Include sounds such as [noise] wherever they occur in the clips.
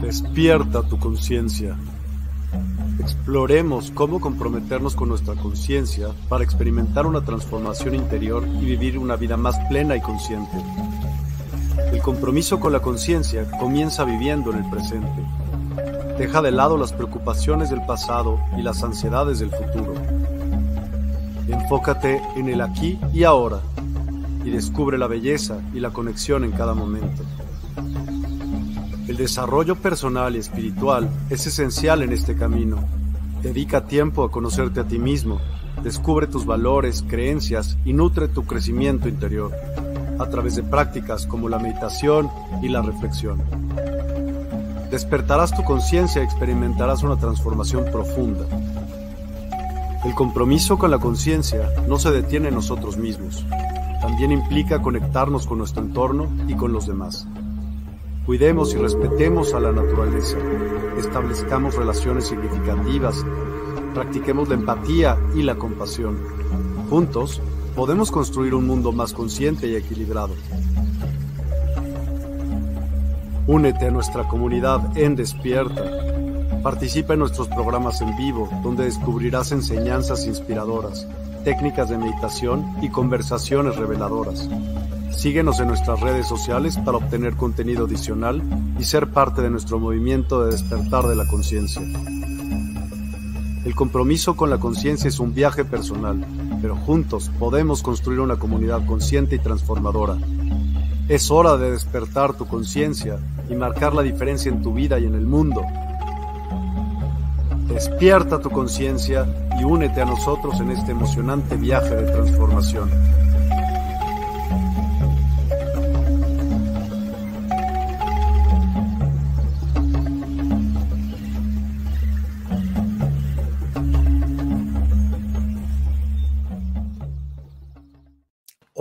Despierta tu conciencia. Exploremos cómo comprometernos con nuestra conciencia para experimentar una transformación interior y vivir una vida más plena y consciente. El compromiso con la conciencia comienza viviendo en el presente. Deja de lado las preocupaciones del pasado y las ansiedades del futuro. Enfócate en el aquí y ahora y descubre la belleza y la conexión en cada momento. El desarrollo personal y espiritual es esencial en este camino. Dedica tiempo a conocerte a ti mismo, descubre tus valores, creencias y nutre tu crecimiento interior a través de prácticas como la meditación y la reflexión. Despertarás tu conciencia y experimentarás una transformación profunda. El compromiso con la conciencia no se detiene en nosotros mismos, también implica conectarnos con nuestro entorno y con los demás. Cuidemos y respetemos a la naturaleza, establezcamos relaciones significativas, practiquemos la empatía y la compasión. Juntos podemos construir un mundo más consciente y equilibrado. Únete a nuestra comunidad en Despierta. Participa en nuestros programas en vivo, donde descubrirás enseñanzas inspiradoras, técnicas de meditación y conversaciones reveladoras. Síguenos en nuestras redes sociales para obtener contenido adicional y ser parte de nuestro movimiento de despertar de la conciencia. El compromiso con la conciencia es un viaje personal, pero juntos podemos construir una comunidad consciente y transformadora. Es hora de despertar tu conciencia y marcar la diferencia en tu vida y en el mundo. Despierta tu conciencia y únete a nosotros en este emocionante viaje de transformación.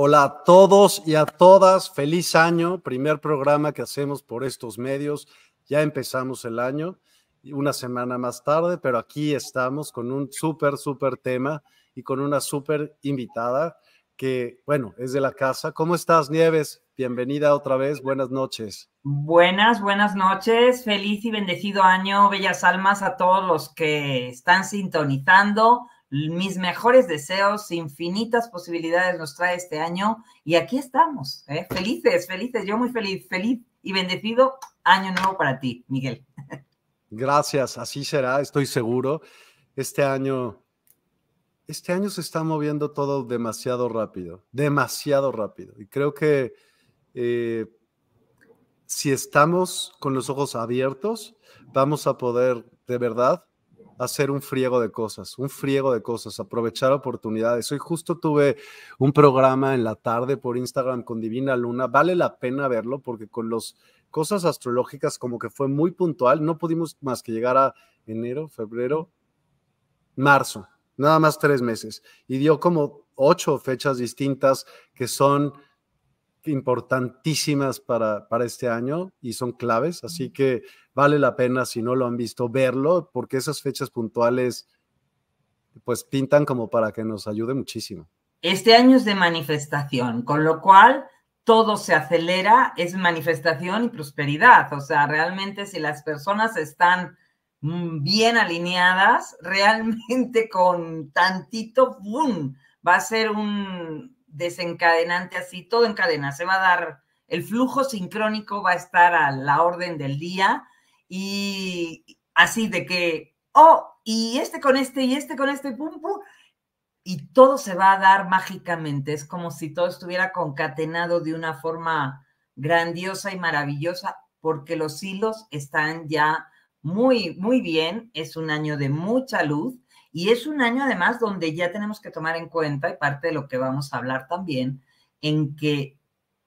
Hola a todos y a todas, feliz año, primer programa que hacemos por estos medios, ya empezamos el año, una semana más tarde, pero aquí estamos con un súper, súper tema y con una súper invitada que, bueno, es de la casa. ¿Cómo estás, Nieves? Bienvenida otra vez, buenas noches. Buenas, buenas noches, feliz y bendecido año, bellas almas a todos los que están sintonizando mis mejores deseos, infinitas posibilidades nos trae este año y aquí estamos, ¿eh? felices, felices, yo muy feliz, feliz y bendecido año nuevo para ti, Miguel. Gracias, así será, estoy seguro. Este año, este año se está moviendo todo demasiado rápido, demasiado rápido. Y creo que eh, si estamos con los ojos abiertos, vamos a poder de verdad hacer un friego de cosas, un friego de cosas, aprovechar oportunidades. Hoy justo tuve un programa en la tarde por Instagram con Divina Luna. Vale la pena verlo porque con las cosas astrológicas como que fue muy puntual. No pudimos más que llegar a enero, febrero, marzo, nada más tres meses. Y dio como ocho fechas distintas que son importantísimas para, para este año y son claves, así que vale la pena si no lo han visto verlo, porque esas fechas puntuales pues pintan como para que nos ayude muchísimo. Este año es de manifestación, con lo cual todo se acelera, es manifestación y prosperidad, o sea, realmente si las personas están mm, bien alineadas, [laughs] realmente con tantito, ¡boom! va a ser un, desencadenante así, todo en cadena, se va a dar, el flujo sincrónico va a estar a la orden del día y así de que, oh, y este con este y este con este, pum, pum, y todo se va a dar mágicamente, es como si todo estuviera concatenado de una forma grandiosa y maravillosa, porque los hilos están ya muy, muy bien, es un año de mucha luz y es un año además donde ya tenemos que tomar en cuenta, y parte de lo que vamos a hablar también, en que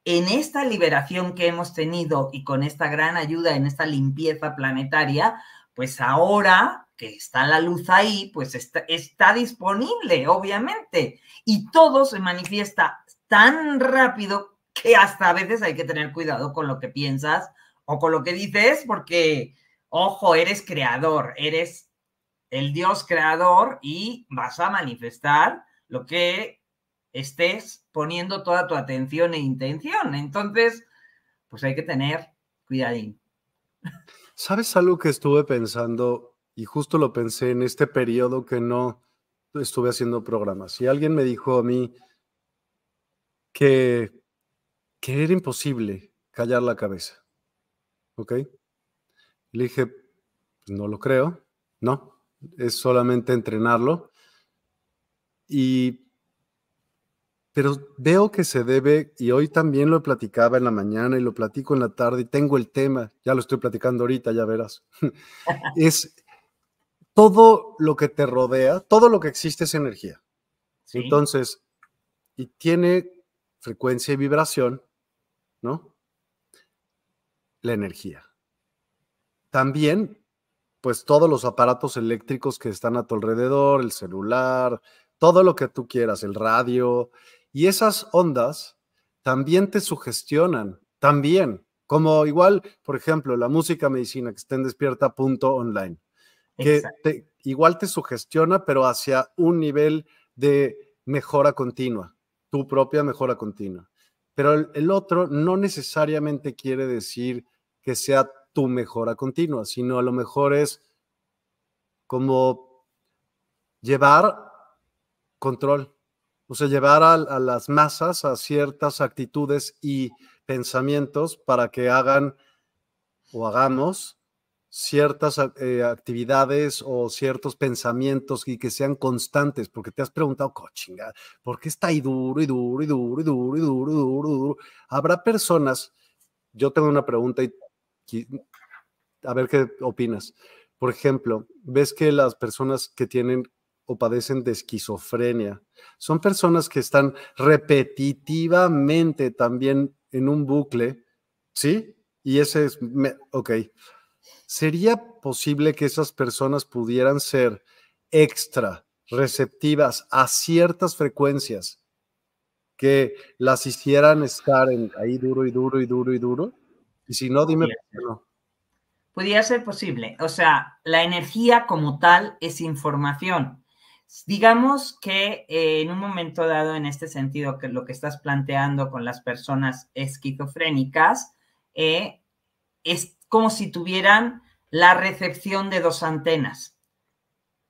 en esta liberación que hemos tenido y con esta gran ayuda en esta limpieza planetaria, pues ahora que está la luz ahí, pues está, está disponible, obviamente, y todo se manifiesta tan rápido que hasta a veces hay que tener cuidado con lo que piensas o con lo que dices, porque, ojo, eres creador, eres el Dios creador y vas a manifestar lo que estés poniendo toda tu atención e intención. Entonces, pues hay que tener cuidadín. ¿Sabes algo que estuve pensando? Y justo lo pensé en este periodo que no estuve haciendo programas. Y alguien me dijo a mí que, que era imposible callar la cabeza. ¿Ok? Le dije, pues, no lo creo, no, es solamente entrenarlo. Y, pero veo que se debe, y hoy también lo platicaba en la mañana y lo platico en la tarde y tengo el tema, ya lo estoy platicando ahorita, ya verás. [laughs] es todo lo que te rodea, todo lo que existe es energía. Entonces, y tiene frecuencia y vibración, ¿no? La energía. También, pues todos los aparatos eléctricos que están a tu alrededor, el celular, todo lo que tú quieras, el radio, y esas ondas también te sugestionan, también, como igual, por ejemplo, la música medicina que está en despierta.online, que igual te sugestiona, pero hacia un nivel de mejora continua, tu propia mejora continua. Pero el otro no necesariamente quiere decir que sea tu mejora continua, sino a lo mejor es como llevar control, o sea, llevar a, las masas a ciertas actitudes y pensamientos para que hagan o hagamos ciertas eh, actividades o ciertos pensamientos y que sean constantes, porque te has preguntado, cochinga, ¿por qué está ahí duro y duro y duro y duro y duro y duro y duro? Habrá personas, yo tengo una pregunta y a ver qué opinas. Por ejemplo, ves que las personas que tienen o padecen de esquizofrenia son personas que están repetitivamente también en un bucle, ¿sí? Y ese es, ok. ¿Sería posible que esas personas pudieran ser extra receptivas a ciertas frecuencias que las hicieran estar en, ahí duro y duro y duro y duro? Y si no, dime no. Podría ser posible. O sea, la energía como tal es información. Digamos que eh, en un momento dado, en este sentido, que lo que estás planteando con las personas esquizofrénicas, eh, es como si tuvieran la recepción de dos antenas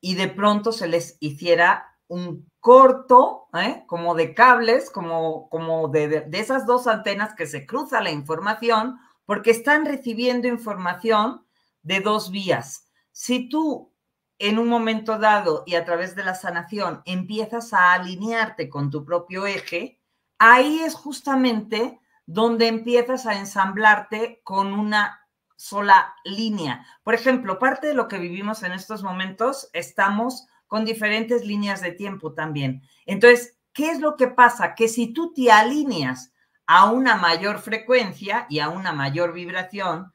y de pronto se les hiciera un corto, ¿eh? como de cables, como, como de, de, esas dos antenas que se cruza la información porque están recibiendo información de dos vías. Si tú en un momento dado y a través de la sanación empiezas a alinearte con tu propio eje, ahí es justamente donde empiezas a ensamblarte con una sola línea. Por ejemplo, parte de lo que vivimos en estos momentos, estamos con diferentes líneas de tiempo también. Entonces, ¿qué es lo que pasa? Que si tú te alineas a una mayor frecuencia y a una mayor vibración,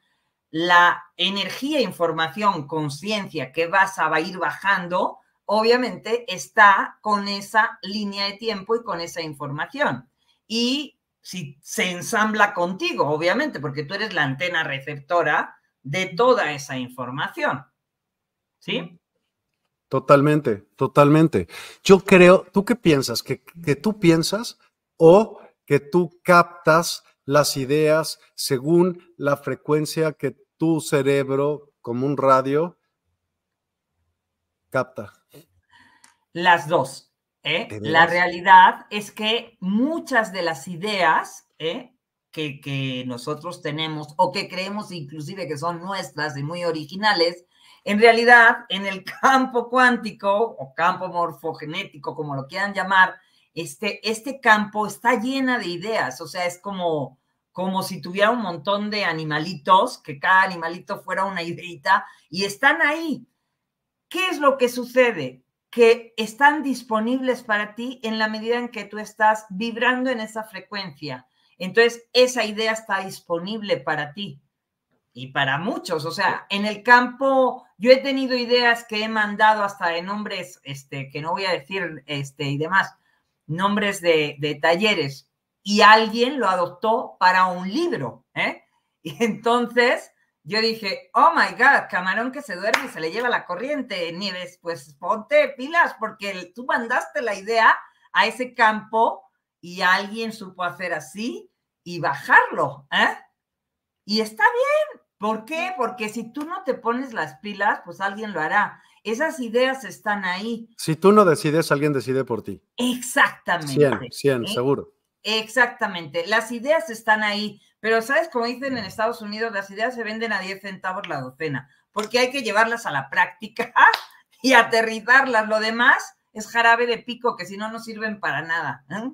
la energía, información, conciencia que vas a ir bajando, obviamente está con esa línea de tiempo y con esa información. Y si se ensambla contigo, obviamente, porque tú eres la antena receptora de toda esa información. ¿Sí? Totalmente, totalmente. Yo creo, ¿tú qué piensas? ¿Que, que tú piensas o que tú captas las ideas según la frecuencia que tu cerebro, como un radio, capta. Las dos. ¿eh? La realidad es que muchas de las ideas ¿eh? que, que nosotros tenemos o que creemos inclusive que son nuestras y muy originales, en realidad, en el [laughs] campo cuántico o campo morfogenético, como lo quieran llamar, este, este campo está llena de ideas, o sea, es como, como si tuviera un montón de animalitos, que cada animalito fuera una ideita, y están ahí. ¿Qué es lo que sucede? Que están disponibles para ti en la medida en que tú estás vibrando en esa frecuencia. Entonces, esa idea está disponible para ti y para muchos. O sea, en el campo, yo he tenido ideas que he mandado hasta de nombres, este, que no voy a decir, este, y demás, nombres de, talleres, y alguien lo adoptó para un libro, ¿eh? [laughs] Y entonces yo dije, oh my God, camarón que se duerme y se le lleva la corriente, Nieves, pues ponte pilas porque tú mandaste la idea a ese campo y alguien supo hacer así y bajarlo, ¿eh? Y está bien. ¿Por qué? Porque si tú no te pones las pilas, pues alguien lo hará. Esas ideas están ahí. Si tú no decides, alguien decide por ti. Exactamente. 100, 100, ¿eh? seguro. Exactamente. Las ideas están ahí. Pero, ¿sabes? Como dicen en Estados Unidos, las ideas se venden a 10 centavos la docena, porque hay que llevarlas a la práctica [laughs] y aterrizarlas. Lo demás es jarabe de pico, que si no, no sirven para nada. ¿eh?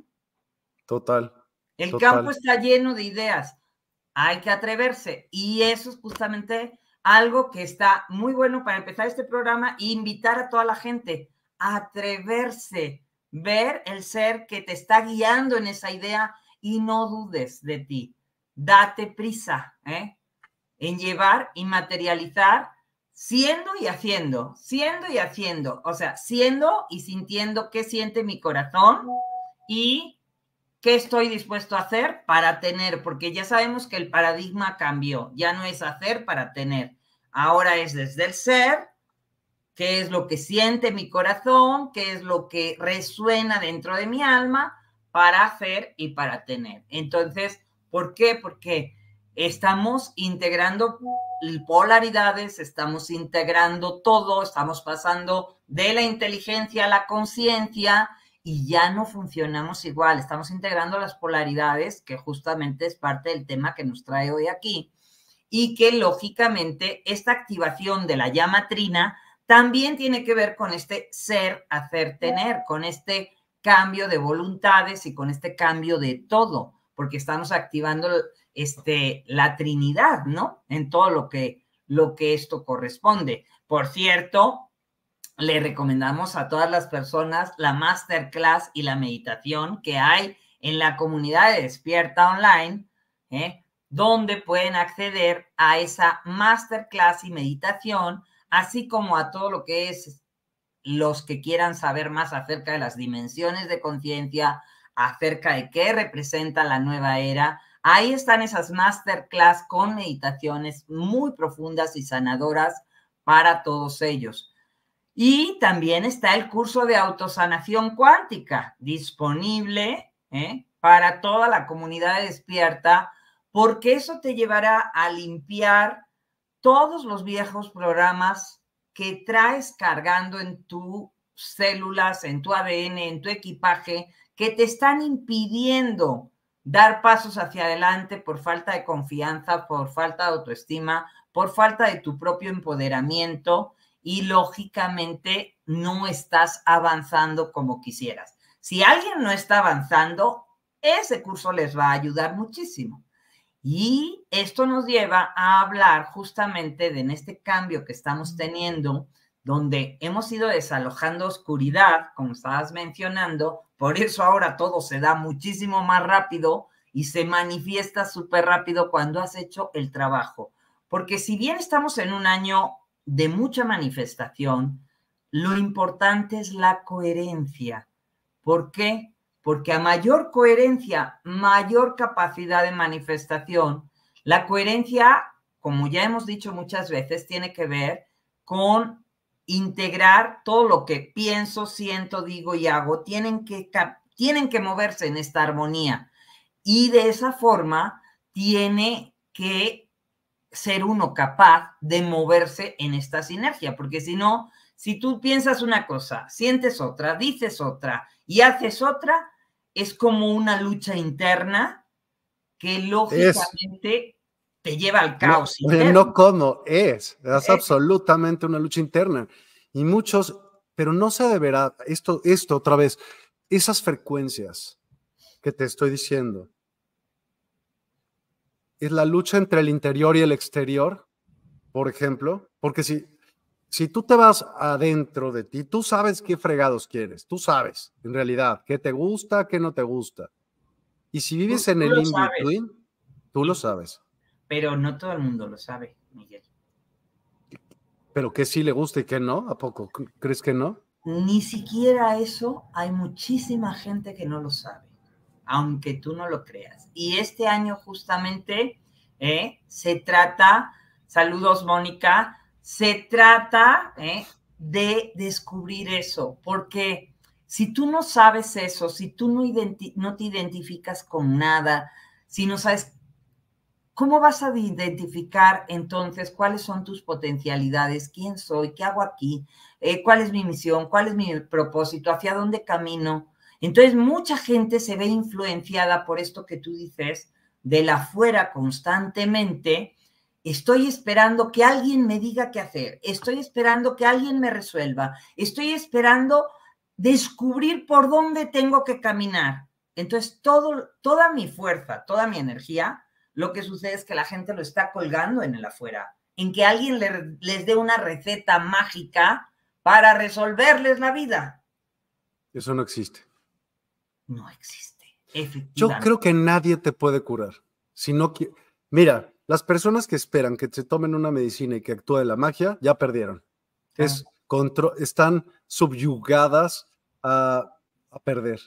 Total. El Total. campo está lleno de ideas. Hay que atreverse. Y eso es justamente algo que está muy bueno para empezar este programa e invitar a toda la gente a atreverse, ver el ser que te está guiando en esa idea y no dudes de ti. Date prisa ¿eh? en llevar y materializar siendo y haciendo, siendo y haciendo, o sea, siendo y sintiendo qué siente mi corazón y qué estoy dispuesto a hacer para tener, porque ya sabemos que el paradigma cambió, ya no es hacer para tener, ahora es desde el ser, qué es lo que siente mi corazón, qué es lo que resuena dentro de mi alma para hacer y para tener. Entonces, ¿por qué? Porque estamos integrando polaridades, estamos integrando todo, estamos pasando de la inteligencia a la conciencia y ya no funcionamos igual, estamos integrando las polaridades, que justamente es parte del tema que nos trae hoy aquí, y que lógicamente esta activación de la llama trina también tiene que ver con este ser, hacer, tener, con este cambio de voluntades y con este cambio de todo, porque estamos activando este, la Trinidad, ¿no? En todo lo que, lo que esto corresponde. Por cierto, le recomendamos a todas las personas la masterclass y la meditación que hay en la comunidad de Despierta Online, ¿eh? donde pueden acceder a esa masterclass y meditación, así como a todo lo que es los que quieran saber más acerca de las dimensiones de conciencia, acerca de qué representa la nueva era. Ahí están esas masterclass con meditaciones muy profundas y sanadoras para todos ellos. Y también está el curso de autosanación cuántica disponible ¿eh? para toda la comunidad despierta, porque eso te llevará a limpiar todos los viejos programas que traes cargando en tus células, en tu ADN, en tu equipaje, que te están impidiendo dar pasos hacia adelante por falta de confianza, por falta de autoestima, por falta de tu propio empoderamiento y lógicamente no estás avanzando como quisieras. Si alguien no está avanzando, ese curso les va a ayudar muchísimo. Y esto nos lleva a hablar justamente de en este cambio que estamos teniendo, donde hemos ido desalojando oscuridad, como estabas mencionando, por eso ahora todo se da muchísimo más rápido y se manifiesta súper rápido cuando has hecho el trabajo. Porque si bien estamos en un año de mucha manifestación, lo importante es la coherencia. ¿Por qué? Porque a mayor coherencia, mayor capacidad de manifestación. La coherencia, como ya hemos dicho muchas veces, tiene que ver con integrar todo lo que pienso, siento, digo y hago. Tienen que, tienen que moverse en esta armonía. Y de esa forma tiene que ser uno capaz de moverse en esta sinergia, porque si no, si tú piensas una cosa, sientes otra, dices otra y haces otra, es como una lucha interna que lógicamente te lleva al caos. No, no como, es, es, es absolutamente una lucha interna. Y muchos, pero no se deberá, esto, esto otra vez, esas frecuencias que te estoy diciendo, es la lucha entre el interior y el exterior, por ejemplo, porque si, si tú te vas adentro de ti, tú sabes qué fregados quieres, tú sabes en realidad qué te gusta, qué no te gusta. Y si vives tú, en el in-between, tú lo sabes. Pero no todo el mundo lo sabe, Miguel. ¿Pero qué sí le gusta y qué no? ¿A poco? ¿Crees que no? Ni siquiera eso hay muchísima gente que no lo sabe aunque tú no lo creas. Y este año justamente ¿eh? se trata, saludos Mónica, se trata ¿eh? de descubrir eso, porque si tú no sabes eso, si tú no, te identificas con nada, si no sabes ¿cómo vas a identificar entonces cuáles son tus potencialidades? ¿Quién soy? ¿Qué hago aquí? Eh, ¿Cuál es mi misión? ¿Cuál es mi propósito? ¿Hacia dónde camino? Entonces, mucha gente se ve influenciada por esto que tú dices de la constantemente. Estoy esperando que alguien me diga qué hacer. Estoy esperando que alguien me resuelva. Estoy esperando descubrir por dónde tengo que caminar. Entonces, toda mi fuerza, toda mi energía, lo que sucede es que la gente lo está colgando en el afuera, en que alguien les dé una receta mágica para resolverles la vida. Eso no existe no existe. Efectivamente. Yo creo que nadie te puede curar. Si no Mira, las personas que esperan que se tomen una medicina y que actúe la magia, ya perdieron. Es están subyugadas a, a perder,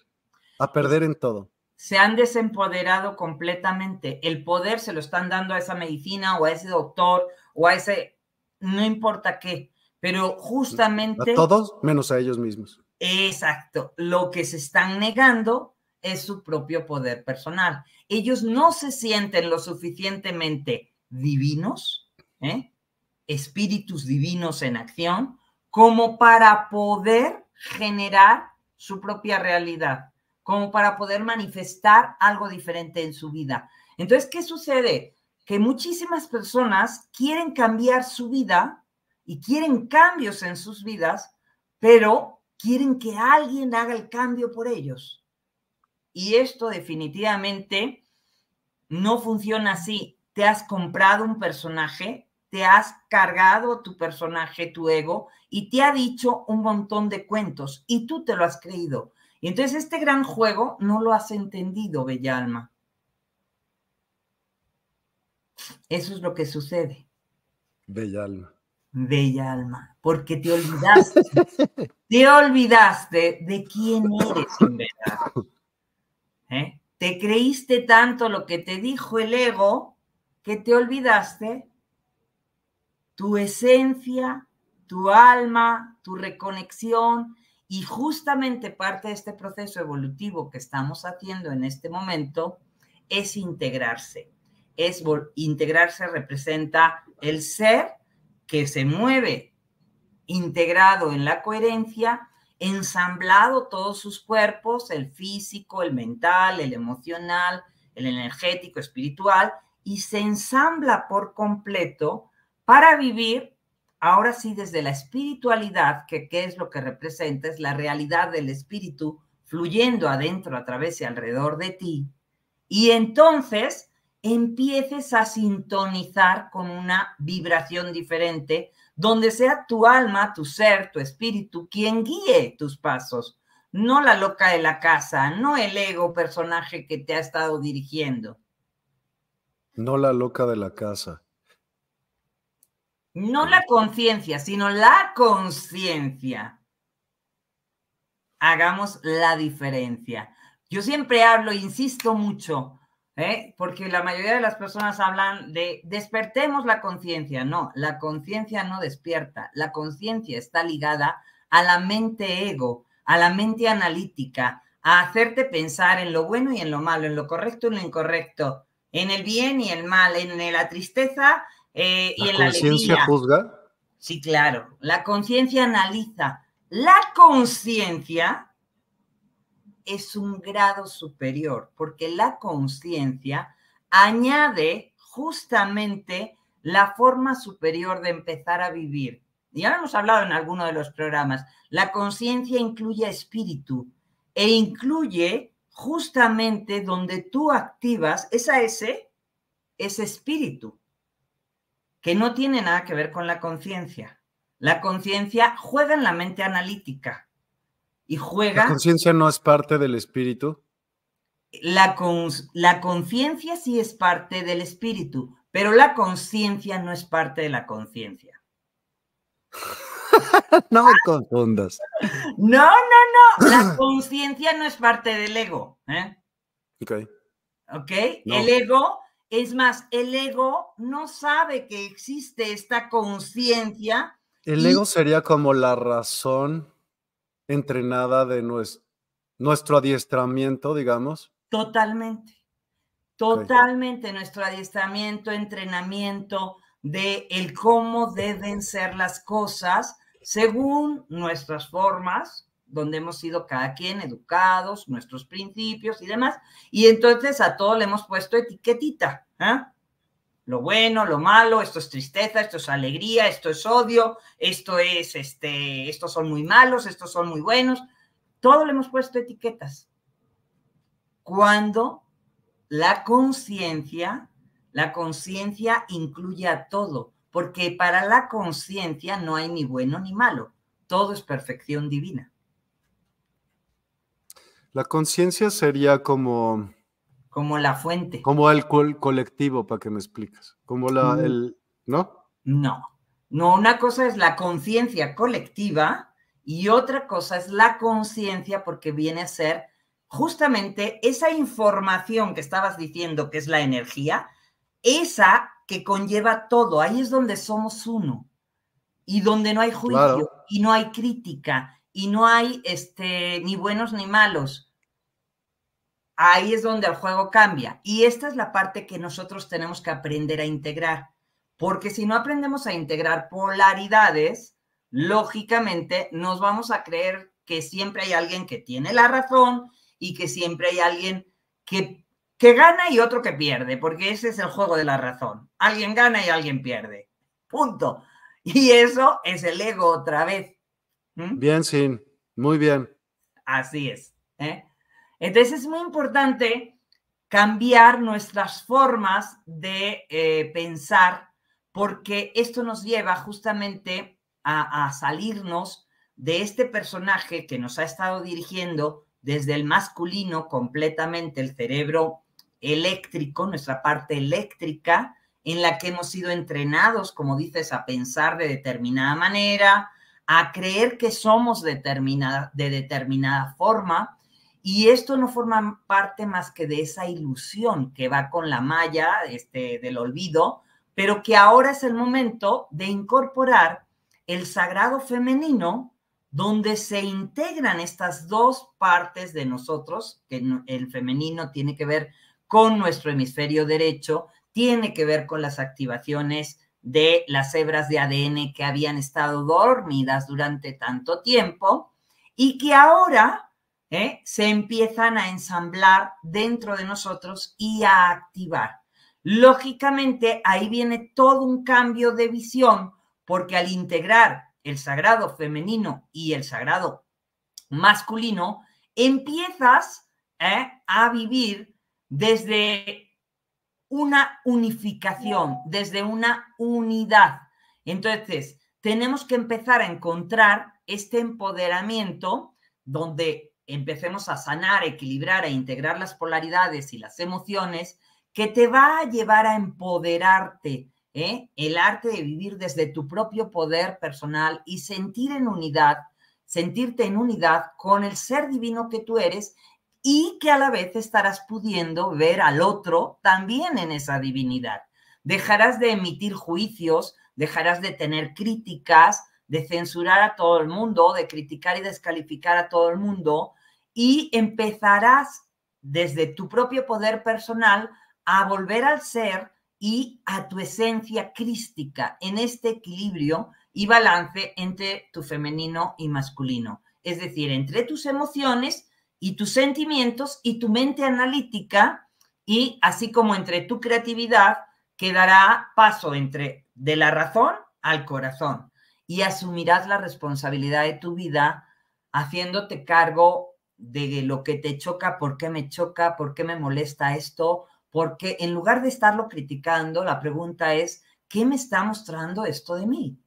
a perder en todo. Se han desempoderado completamente. El poder se lo están dando a esa medicina o a ese doctor o a ese, no importa qué, pero justamente... A todos menos a ellos mismos. Exacto. Lo que se están negando es su propio poder personal. Ellos no se sienten lo suficientemente divinos, ¿eh? espíritus divinos en acción, como para poder generar su propia realidad, como para poder manifestar algo diferente en su vida. Entonces, ¿qué sucede? Que muchísimas personas quieren cambiar su vida y quieren cambios en sus vidas, pero quieren que alguien haga el cambio por ellos. Y esto definitivamente no funciona así. Te has comprado un personaje, te has cargado tu personaje, tu ego, y te ha dicho un montón de cuentos y tú te lo has creído. Y entonces este gran juego no lo has entendido, Bella Alma. Eso es lo que sucede. Bella Alma bella alma, porque te olvidaste, [laughs] te olvidaste de quién eres en verdad. ¿Eh? Te creíste tanto lo que te dijo el ego que te olvidaste tu esencia, tu alma, tu reconexión y justamente parte de este proceso evolutivo que estamos haciendo en este momento es integrarse. Es integrarse representa el ser que se mueve integrado en la coherencia, ensamblado todos sus cuerpos, el físico, el mental, el emocional, el energético, espiritual, y se ensambla por completo para vivir, ahora sí, desde la espiritualidad, que qué es lo que representa, es la realidad del espíritu fluyendo adentro, a través y alrededor de ti. Y entonces empieces a sintonizar con una vibración diferente, donde sea tu alma, tu ser, tu espíritu quien guíe tus pasos, no la loca de la casa, no el ego personaje que te ha estado dirigiendo. No la loca de la casa. No la conciencia, sino la conciencia. Hagamos la diferencia. Yo siempre hablo, insisto mucho, ¿eh? porque la mayoría de las personas hablan de despertemos la conciencia. No, la conciencia no despierta. La conciencia está ligada a la mente ego, a la mente analítica, a hacerte pensar en lo bueno y en lo malo, en lo correcto y en lo incorrecto, en el bien y el mal, en la tristeza eh, y en la alegría. ¿La conciencia juzga? Sí, claro. La conciencia analiza. La conciencia es un grado superior, porque la conciencia añade justamente la forma superior de empezar a vivir. Ya hemos hablado en alguno de los programas. La conciencia incluye espíritu e incluye justamente donde tú activas esa ese, ese espíritu, que no tiene nada que ver con la conciencia. La conciencia juega en la mente analítica y juega. ¿La conciencia no es parte del espíritu? La, la conciencia sí es parte del espíritu, pero la conciencia no es parte de la conciencia. [laughs] no me confundas. No, no, no. La [clears throat] conciencia no es parte del ego. ¿eh? Ok. Ok. El ego, es más, el ego no sabe que existe esta conciencia. El ego sería como la razón entrenada de nuestro, adiestramiento, digamos. Totalmente. Totalmente nuestro adiestramiento, entrenamiento de el cómo deben ser las cosas según nuestras formas, donde hemos sido cada quien educados, nuestros principios y demás. Y entonces a todo le hemos puesto etiquetita. ¿eh? Lo bueno, lo malo, esto es tristeza, esto es alegría, esto es odio, esto es, este, estos son muy malos, estos son muy buenos. Todo le hemos puesto etiquetas. Cuando la conciencia, la conciencia incluye a todo, porque para la conciencia no hay ni bueno ni malo, todo es perfección divina. La conciencia sería como... Como la fuente. Como el colectivo, para que me expliques. Como la, mm. el, ¿no? No, no, una cosa es la conciencia colectiva y otra cosa es la conciencia porque viene a ser justamente esa información que estabas diciendo que es la energía, esa que conlleva todo, ahí es donde somos uno y donde no hay juicio y no hay crítica y no hay este, ni buenos ni malos. Ahí es donde el juego cambia. Y esta es la parte que nosotros tenemos que aprender a integrar. Porque si no aprendemos a integrar polaridades, lógicamente nos vamos a creer que siempre hay alguien que tiene la razón y que siempre hay alguien que, que gana y otro que pierde, porque ese es el juego de la razón. Alguien gana y alguien pierde. Punto. Y eso es el ego otra vez. ¿Mm? Bien, sí, muy bien. Así es. ¿eh? Entonces es muy importante cambiar nuestras formas de eh, pensar porque esto nos lleva justamente a, a, salirnos de este personaje que nos ha estado dirigiendo desde el masculino completamente, el cerebro eléctrico, nuestra parte eléctrica, en la que hemos sido entrenados, como dices, a pensar de determinada manera, a creer que somos determinada, de determinada forma, y esto no forma parte más que de esa ilusión que va con la malla este, del olvido, pero que ahora es el momento de incorporar el sagrado femenino, donde se integran estas dos partes de nosotros, que el femenino tiene que ver con nuestro hemisferio derecho, tiene que ver con las activaciones de las hebras de ADN que habían estado dormidas durante tanto tiempo y que ahora ¿eh? se empiezan a ensamblar dentro de nosotros y a activar. Lógicamente, ahí viene todo un cambio de visión, porque al integrar el sagrado femenino y el sagrado masculino, empiezas ¿eh? a vivir desde una unificación, desde una unidad. Entonces, tenemos que empezar a encontrar este empoderamiento donde empecemos a sanar, equilibrar, e integrar las polaridades y las emociones que te va a llevar a empoderarte, ¿eh? el arte de vivir desde tu propio poder personal y sentir en unidad, sentirte en unidad con el ser divino que tú eres y que a la vez estarás pudiendo ver al otro también en esa divinidad. Dejarás de emitir juicios, dejarás de tener críticas, de censurar a todo el mundo, de criticar y descalificar a todo el mundo y empezarás desde tu propio poder personal a volver al ser y a tu esencia crística en este equilibrio y balance entre tu femenino y masculino. Es decir, entre tus emociones y tus sentimientos y tu mente analítica y así como entre tu creatividad que dará paso entre de la razón al corazón y asumirás la responsabilidad de tu vida haciéndote cargo de lo que te choca, por qué me choca, por qué me molesta esto, porque en lugar de estarlo criticando, la pregunta es, ¿qué me está mostrando esto de mí?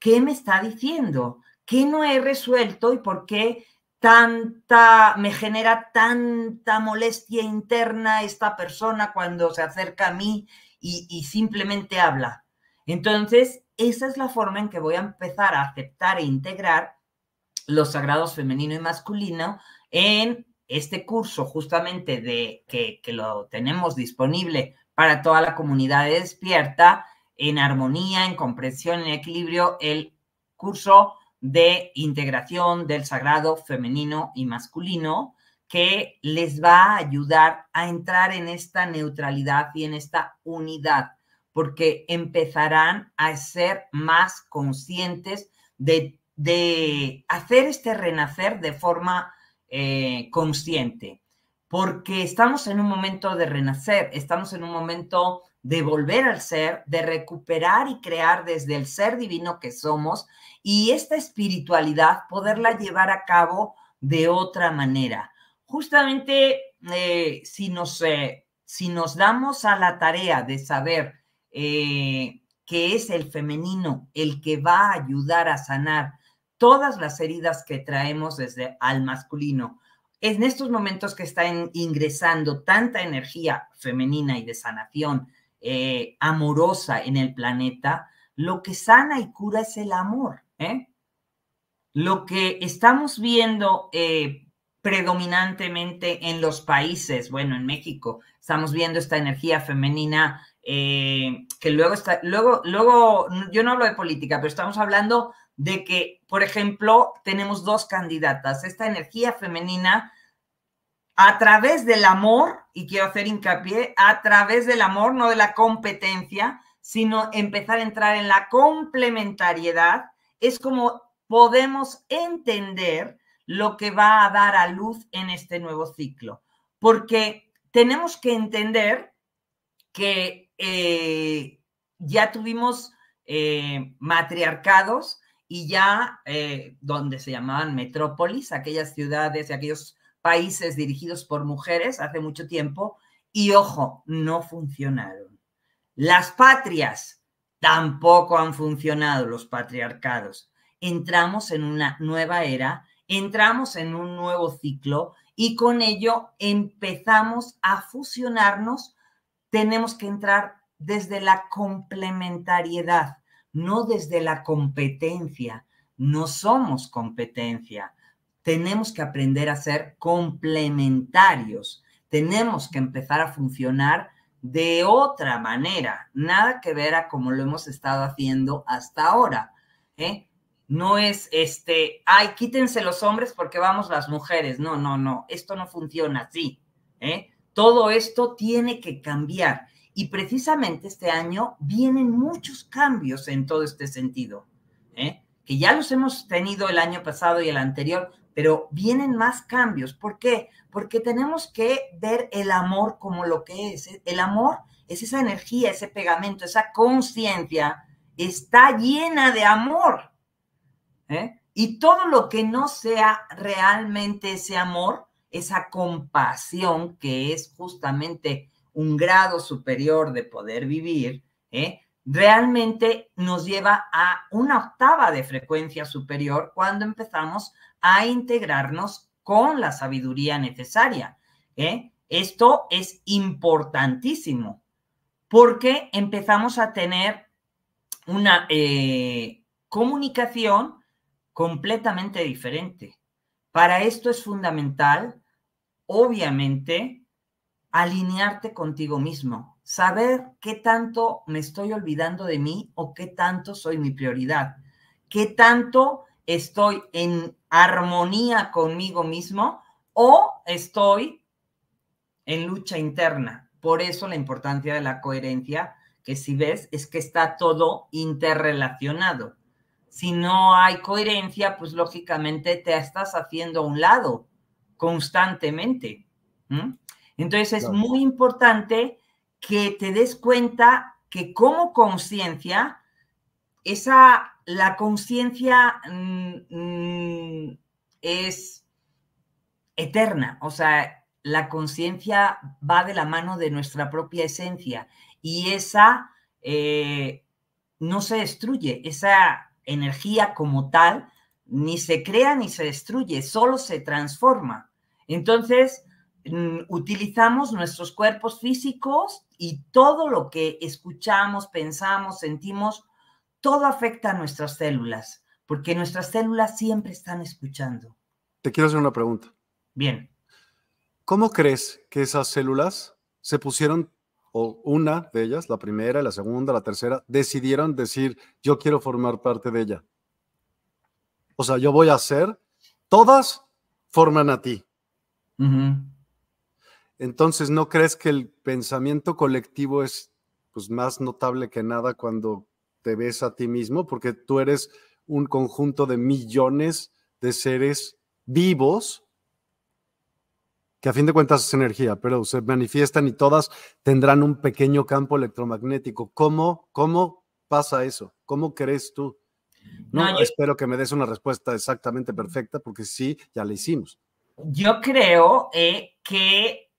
¿Qué me está diciendo? ¿Qué no he resuelto y por qué tanta, me genera tanta molestia interna esta persona cuando se acerca a mí y, simplemente habla. Entonces, esa es la forma en que voy a empezar a aceptar e integrar los sagrados femenino y masculino en este curso justamente de que, que, lo tenemos disponible para toda la comunidad despierta en armonía, en comprensión, en equilibrio, el curso de integración del sagrado femenino y masculino, que les va a ayudar a entrar en esta neutralidad y en esta unidad, porque empezarán a ser más conscientes de, hacer este renacer de forma eh, consciente, porque estamos en un momento de renacer, estamos en un momento de volver al ser, de recuperar y crear desde el ser divino que somos y esta espiritualidad poderla llevar a cabo de otra manera. Justamente eh, si, nos, eh, si nos damos a la tarea de saber eh, que es el femenino el que va a ayudar a sanar todas las heridas que traemos desde al masculino, en estos momentos que está ingresando tanta energía femenina y de sanación amorosa en el planeta, lo que sana y cura es el amor. Lo que estamos viendo predominantemente en los países, bueno, en México, estamos viendo esta energía femenina eh, que luego está, luego, luego, yo no hablo de política, pero estamos hablando de que, por ejemplo, tenemos dos candidatas, esta energía femenina a través del amor, y quiero hacer hincapié, a través del amor, no de la competencia, sino empezar a entrar en la complementariedad, es como podemos entender lo que va a dar a luz en este nuevo ciclo. Porque tenemos que entender que eh, ya tuvimos eh, matriarcados y ya eh, donde se llamaban metrópolis, aquellas ciudades y aquellos países dirigidos por mujeres hace mucho tiempo, y ojo, no funcionaron. Las patrias tampoco han funcionado, los patriarcados. Entramos en una nueva era entramos en un nuevo ciclo y con ello empezamos a fusionarnos. Tenemos que entrar desde la complementariedad, no desde la competencia. No somos competencia. Tenemos que aprender a ser complementarios. Tenemos que empezar a funcionar de otra manera. Nada que ver a como lo hemos estado haciendo hasta ahora. ¿eh? no es este, ay, quítense los hombres porque vamos las mujeres. No, no, no, esto no funciona así. ¿eh? Todo esto tiene que cambiar. Y precisamente este año vienen muchos cambios en todo este sentido, ¿eh? que ya los hemos tenido el año pasado y el anterior, pero vienen más cambios. ¿Por qué? Porque tenemos que ver el amor como lo que es. El amor es esa energía, ese pegamento, esa conciencia, está llena de amor. ¿eh? Y todo lo que no sea realmente ese amor, esa compasión, que es justamente un grado superior de poder vivir, ¿eh? realmente nos lleva a una octava de frecuencia superior cuando empezamos a integrarnos con la sabiduría necesaria. ¿eh? Esto es importantísimo porque empezamos a tener una comunicación completamente diferente. Para esto es fundamental, obviamente, alinearte contigo mismo, saber qué tanto me estoy olvidando de mí o qué tanto soy mi prioridad, qué tanto estoy en armonía conmigo mismo o estoy en lucha interna. Por eso la importancia de la coherencia, que si ves, es que está todo interrelacionado si no hay coherencia, pues lógicamente te estás haciendo a un lado constantemente. Entonces es muy importante que te des cuenta que como conciencia, esa, la conciencia mm, mm, es eterna, o sea, la conciencia va de la mano de nuestra propia esencia y esa eh, no se destruye, esa energía como tal ni se crea ni se destruye, solo se transforma. Entonces, mm, utilizamos nuestros cuerpos físicos y todo lo que escuchamos, pensamos, sentimos, todo afecta a nuestras células, porque nuestras células siempre están escuchando. Te quiero hacer una pregunta. Bien. ¿Cómo crees que esas células se pusieron o una de ellas, la primera, la segunda, la tercera, decidieron decir, yo quiero formar parte de ella. O sea, yo voy a hacer, todas forman a ti. Entonces, ¿no crees que el pensamiento colectivo es pues, más notable que nada cuando te ves a ti mismo? Porque tú eres un conjunto de millones de seres vivos que a fin de cuentas es energía, pero se manifiestan y todas tendrán un pequeño campo electromagnético. ¿Cómo, cómo pasa eso? ¿Cómo crees tú? No, espero que me des una respuesta exactamente perfecta, porque sí, ya la hicimos. Yo creo eh, que,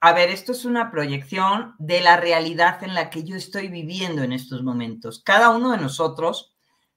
a ver, esto es una proyección de la realidad en la que yo estoy viviendo en estos momentos. Cada uno de nosotros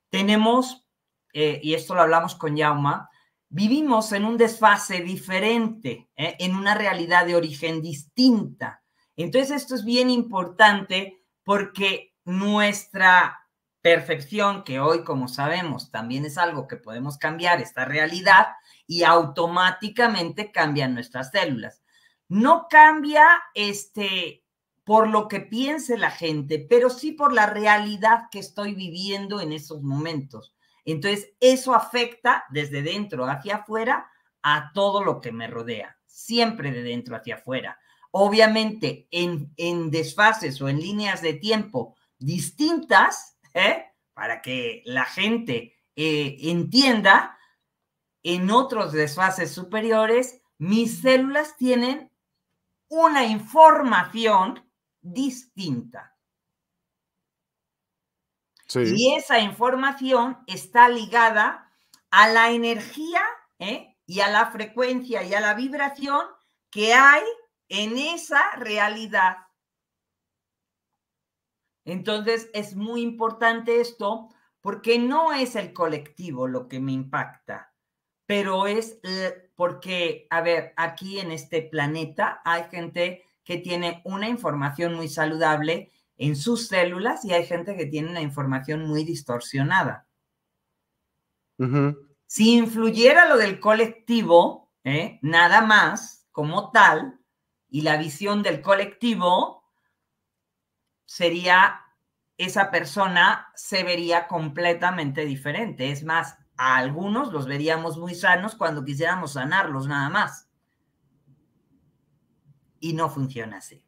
tenemos, eh, y esto lo hablamos con Yauma, vivimos en un desfase diferente, ¿eh? en una realidad de origen distinta. Entonces, esto es bien importante porque nuestra perfección, que hoy, como sabemos, también es algo que podemos cambiar, esta realidad, y automáticamente cambian nuestras células. No cambia este por lo que piense la gente, pero sí por la realidad que estoy viviendo en esos momentos. Entonces, eso afecta desde dentro hacia afuera a todo lo que me rodea, siempre de dentro hacia afuera. Obviamente, en, en desfases o en líneas de tiempo distintas, ¿eh? para que la gente eh, entienda, en otros desfases superiores, mis células tienen una información distinta. Y esa información está ligada a la energía ¿eh? y a la frecuencia y a la vibración que hay en esa realidad. Entonces es muy importante esto porque no es el colectivo lo que me impacta, pero es porque, a ver, aquí en este planeta hay gente que tiene una información muy saludable en sus células y hay gente que tiene una información muy distorsionada. Si influyera lo del colectivo, ¿eh? nada más como tal, y la visión del colectivo, sería, esa persona se vería completamente diferente. Es más, a algunos los veríamos muy sanos cuando quisiéramos sanarlos nada más. Y no funciona así.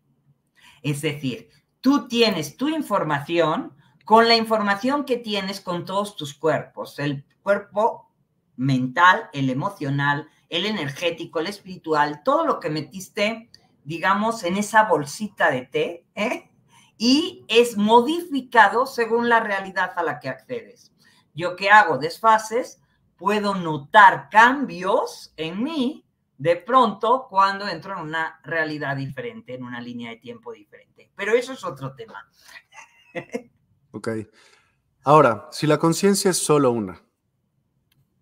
Es decir, tú tienes tu información con la información que tienes con todos tus cuerpos, el cuerpo mental, el emocional, el energético, el espiritual, todo lo que metiste, digamos, en esa bolsita de té, ¿eh? y es modificado según la realidad a la que accedes. Yo que hago desfases, puedo notar cambios en mí de pronto cuando entro en una realidad diferente, en una línea de tiempo diferente. Pero eso es otro tema. Ok. Ahora, si la conciencia es solo una,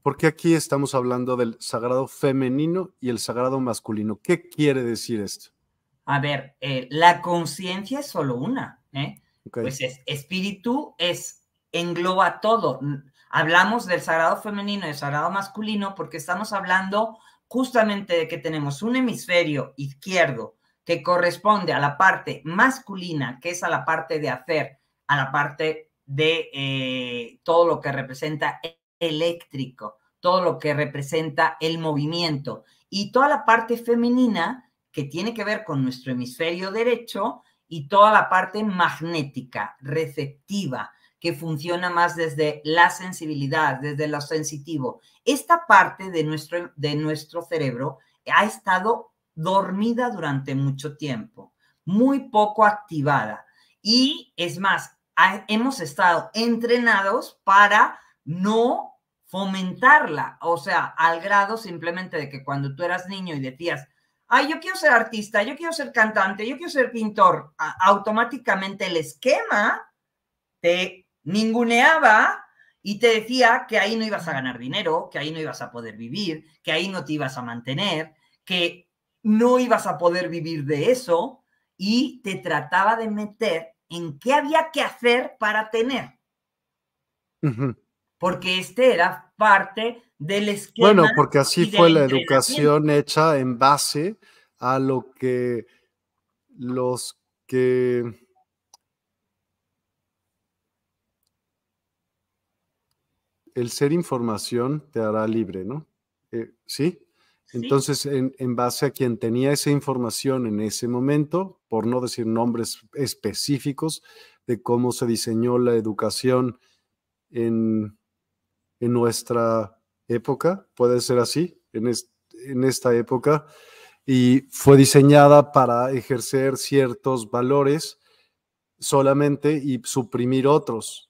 ¿por qué aquí estamos hablando del sagrado femenino y el sagrado masculino? ¿Qué quiere decir esto? A ver, eh, la conciencia es solo una. ¿eh? Pues es espíritu, es engloba todo. Hablamos del sagrado femenino y el sagrado masculino porque estamos hablando justamente de que tenemos un hemisferio izquierdo que corresponde a la parte masculina, que es a la parte de hacer, a la parte de eh, todo lo que representa eléctrico, todo lo que representa el movimiento, y toda la parte femenina que tiene que ver con nuestro hemisferio derecho y toda la parte magnética, receptiva, que funciona más desde la sensibilidad, desde lo sensitivo. Esta parte de nuestro, de nuestro cerebro ha estado dormida durante mucho tiempo, muy poco activada. Y es más, hemos estado entrenados para no fomentarla, o sea, al grado simplemente de que cuando tú eras niño y decías, ay, yo quiero ser artista, yo quiero ser cantante, yo quiero ser pintor, automáticamente el esquema te ninguneaba y te decía que ahí no ibas a ganar dinero, que ahí no ibas a poder vivir, que ahí no te ibas a mantener, que no ibas a poder vivir de eso y te trataba de meter en qué había que hacer para tener. Porque este era parte del esquema. Bueno, porque así fue la educación hecha en base a lo que los que el ser información te hará libre, ¿no? Eh, ¿Sí? Entonces, en, base a quien tenía esa información en ese momento, por no decir nombres específicos de cómo se diseñó la educación en, nuestra época, puede ser así, en, en esta época, y fue diseñada para ejercer ciertos valores solamente y suprimir otros.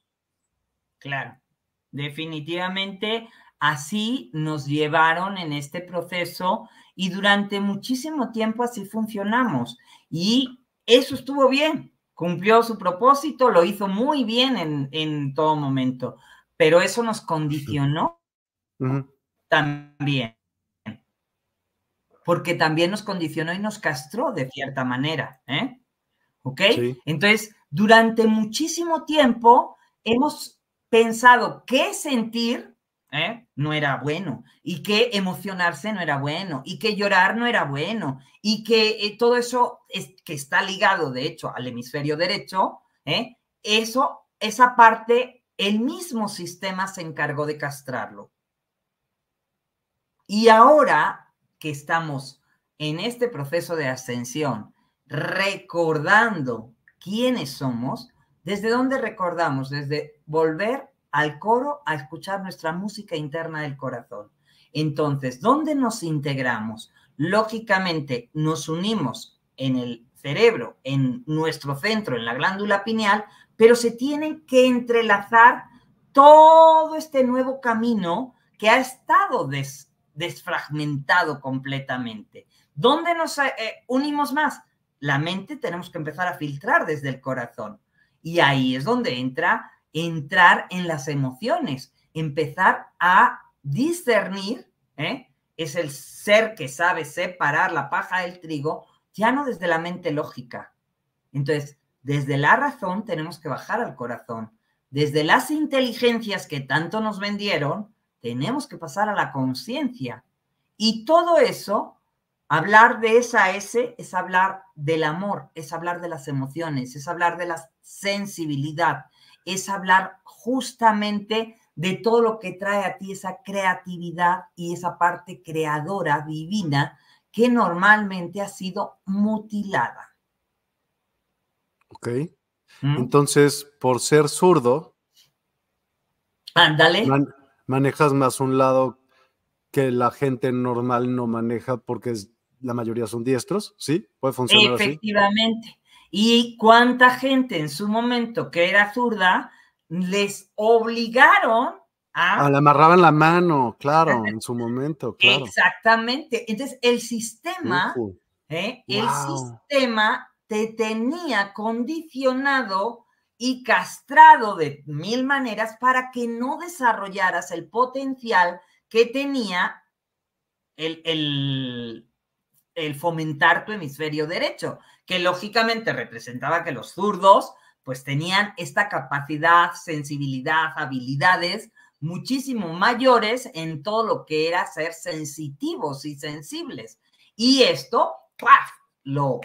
Claro, definitivamente así nos llevaron en este proceso y durante muchísimo tiempo así funcionamos. Y eso estuvo bien, cumplió su propósito, lo hizo muy bien en, todo momento, pero eso nos condicionó también porque también nos condicionó y nos castró de cierta manera. ¿eh? ¿Ok? Entonces, durante muchísimo tiempo hemos pensado que sentir ¿eh? no era bueno y que emocionarse no era bueno y que llorar no era bueno y que eh, todo eso es, que está ligado, de hecho, al hemisferio derecho, ¿eh? eso, esa parte, el mismo sistema se encargó de castrarlo. Y ahora que estamos en este proceso de ascensión, recordando quiénes somos, ¿desde dónde recordamos? Desde volver al coro a escuchar nuestra música interna del corazón. Entonces, ¿dónde nos integramos? Lógicamente, nos unimos en el cerebro, en nuestro centro, en la glándula pineal, pero se tienen que entrelazar todo este nuevo camino que ha estado des desfragmentado completamente. ¿Dónde nos eh, eh, unimos más? La mente tenemos que empezar a filtrar desde el corazón. Y ahí es donde entra entrar en las emociones, empezar a discernir, ¿eh? es el ser que sabe separar la paja del trigo, ya no desde la mente lógica. Entonces, desde la razón tenemos que bajar al corazón. Desde las inteligencias que tanto nos vendieron, tenemos que pasar a la conciencia. Y todo eso, hablar de esa S es hablar del amor, es hablar de las emociones, es hablar de la sensibilidad, es hablar justamente de todo lo que trae a ti esa creatividad y esa parte creadora divina que normalmente ha sido mutilada. Ok. ¿Mm? Entonces, por ser zurdo. Ándale manejas más un lado que la gente normal no maneja porque la mayoría son diestros, ¿sí? Puede funcionar Efectivamente. ¿Y cuánta gente en su momento que era zurda les obligaron a... a le amarraban la mano, claro, en su momento, claro. Exactamente. Entonces, el sistema, ¿eh? el sistema te tenía condicionado y castrado de mil maneras para que no desarrollaras el potencial que tenía el, el, fomentar tu hemisferio derecho, que lógicamente representaba que los zurdos pues tenían esta capacidad, sensibilidad, habilidades muchísimo mayores en todo lo que era ser sensitivos y sensibles. Y esto, ¡paf! lo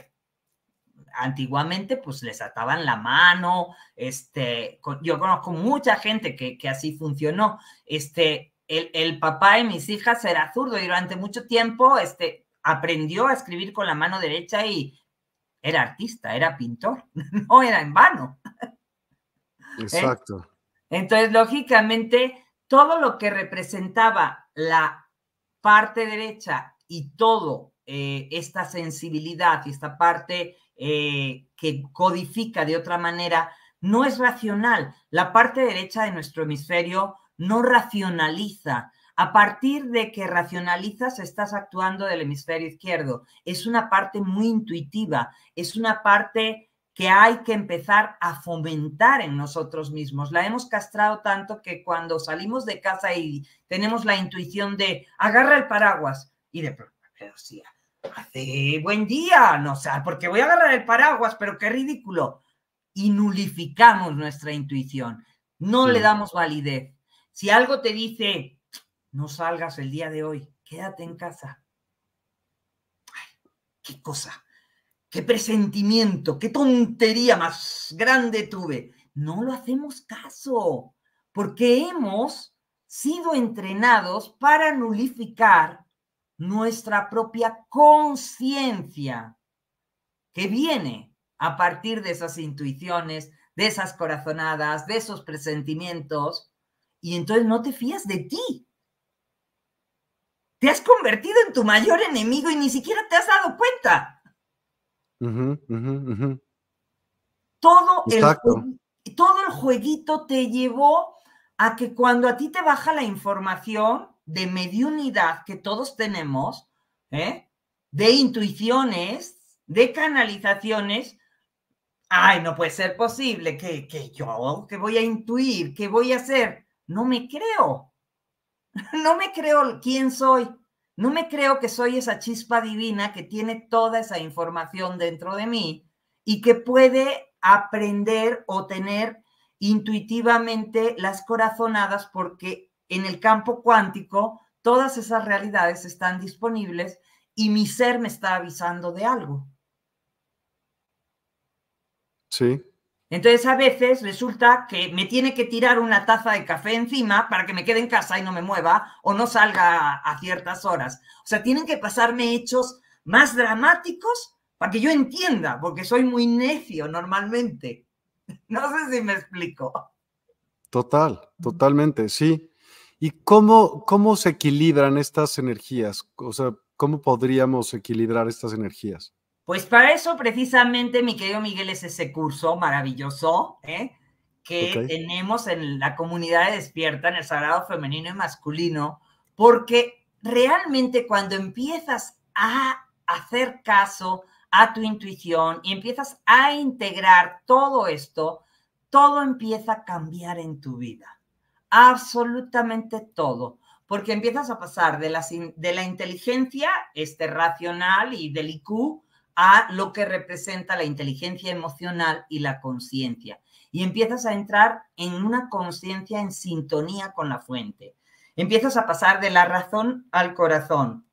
antiguamente pues les ataban la mano, este, yo conozco mucha gente que, así funcionó, este, el, papá de mis hijas era zurdo y durante mucho tiempo, este, aprendió a escribir con la mano derecha y era artista, era pintor, [laughs] no era en vano. [laughs] ¿Eh? Exacto. Entonces, lógicamente, todo lo que representaba la parte derecha y todo eh, esta sensibilidad y esta parte eh, que codifica de otra manera, no es racional. La parte derecha de nuestro hemisferio no racionaliza. A partir de que racionalizas, estás actuando del hemisferio izquierdo. Es una parte muy intuitiva, es una parte que hay que empezar a fomentar en nosotros mismos. La hemos castrado tanto que cuando salimos de casa y tenemos la intuición de agarra el paraguas y de pronto, hace buen día, no sé, porque voy a agarrar el paraguas, pero qué ridículo. Y nulificamos nuestra intuición, no le damos validez. Si algo te dice, no salgas el día de hoy, quédate en casa. qué cosa, qué presentimiento, qué tontería más grande tuve. No lo hacemos caso, porque hemos sido entrenados para nulificar nuestra propia conciencia que viene a partir de esas intuiciones, de esas corazonadas, de esos presentimientos, y entonces no te fías de ti. Te has convertido en tu mayor enemigo y ni siquiera te has dado cuenta. Todo, el, todo el jueguito te llevó a que cuando a ti te baja la información de mediunidad que todos tenemos, ¿eh? de intuiciones, de canalizaciones, ay, no puede ser posible que, que yo, que voy a intuir, que voy a hacer, no me creo, [laughs] no me creo quién soy, no me creo que soy esa chispa divina que tiene toda esa información dentro de mí y que puede aprender o tener intuitivamente las corazonadas porque en el campo cuántico todas esas realidades están disponibles y mi ser me está avisando de algo. Sí. Entonces a veces resulta que me tiene que tirar una taza de café encima para que me quede en casa y no me mueva o no salga a ciertas horas. O sea, tienen que pasarme hechos más dramáticos para que yo entienda, porque soy muy necio normalmente. [laughs] No sé si me explico. Total, totalmente, sí. ¿Y cómo, cómo se equilibran estas energías? O sea, ¿cómo podríamos equilibrar estas energías? Pues para eso precisamente, mi querido Miguel, es ese curso maravilloso ¿eh? que tenemos en la comunidad de despierta, en el sagrado femenino y masculino, porque realmente cuando empiezas a hacer caso a tu intuición y empiezas a integrar todo esto, todo empieza a cambiar en tu vida. Absolutamente todo porque empiezas a pasar de la, de la inteligencia este, racional y del IQ a lo que representa la inteligencia emocional y la conciencia. Y empiezas a entrar en una conciencia en sintonía con la fuente. Empiezas a pasar de la razón al corazón,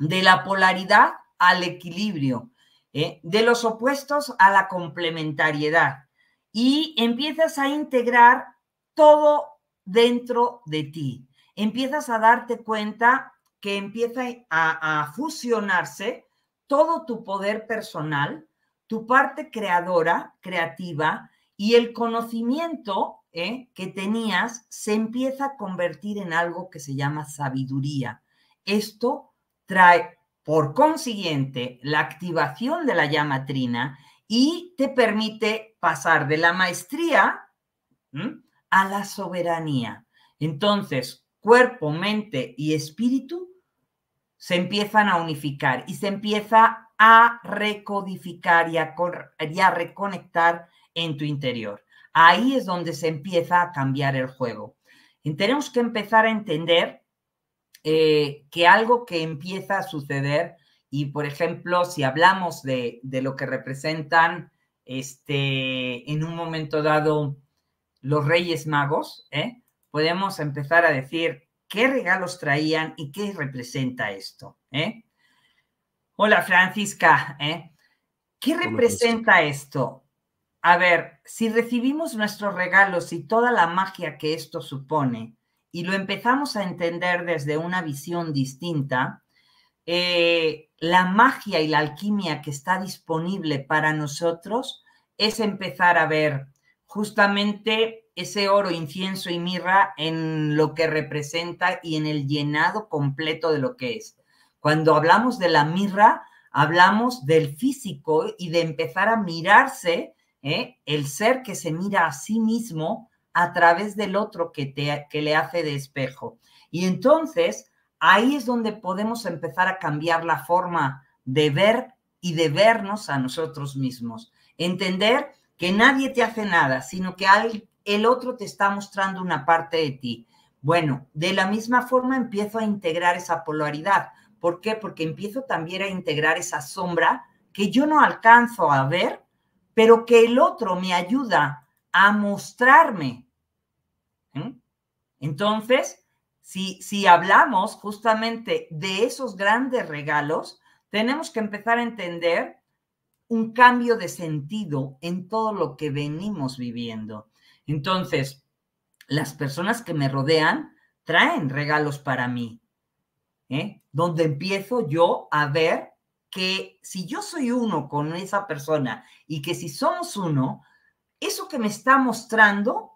de la polaridad al equilibrio, ¿eh? de los opuestos a la complementariedad. Y empiezas a integrar todo dentro de ti. Empiezas a darte cuenta que empieza a, a fusionarse todo tu poder personal, tu parte creadora, creativa y el conocimiento ¿eh? que tenías se empieza a convertir en algo que se llama sabiduría. Esto trae, por consiguiente, la activación de la llama trina y te permite pasar de la maestría a la soberanía. Entonces, cuerpo, mente y espíritu se empiezan a unificar y se empieza a recodificar y a, reconectar en tu interior. Ahí es donde se empieza a cambiar el juego. Tenemos que empezar a entender eh, que algo que empieza a suceder, y por ejemplo, si hablamos de, de lo que representan este, en un momento dado los Reyes Magos, ¿eh? podemos empezar a decir, qué regalos traían y qué representa esto. ¿eh? Hola, Francisca. ¿eh? ¿Qué representa esto? A ver, si recibimos nuestros regalos y toda la magia que esto supone y lo empezamos a entender desde una visión distinta, eh, la magia y la alquimia que está disponible para nosotros es empezar a ver justamente ese oro, incienso y mirra en lo que representa y en el llenado completo de lo que es. Cuando hablamos de la mirra, hablamos del físico y de empezar a mirarse, ¿eh? el ser que se mira a sí mismo a través del otro que, te, que le hace de espejo. Y entonces ahí es donde podemos empezar a cambiar la forma de ver y de vernos a nosotros mismos. Entender que nadie te hace nada, sino que hay el otro te está mostrando una parte de ti. Bueno, de la misma forma empiezo a integrar esa polaridad. ¿Por qué? Porque empiezo también a integrar esa sombra que yo no alcanzo a ver, pero que el otro me ayuda a mostrarme. ¿Mm? Entonces, si, si hablamos justamente de esos grandes regalos, tenemos que empezar a entender un cambio de sentido en todo lo que venimos viviendo. Entonces, las personas que me rodean traen regalos para mí. ¿eh? donde empiezo yo a ver que si yo soy uno con esa persona y que si somos uno, eso que me está mostrando,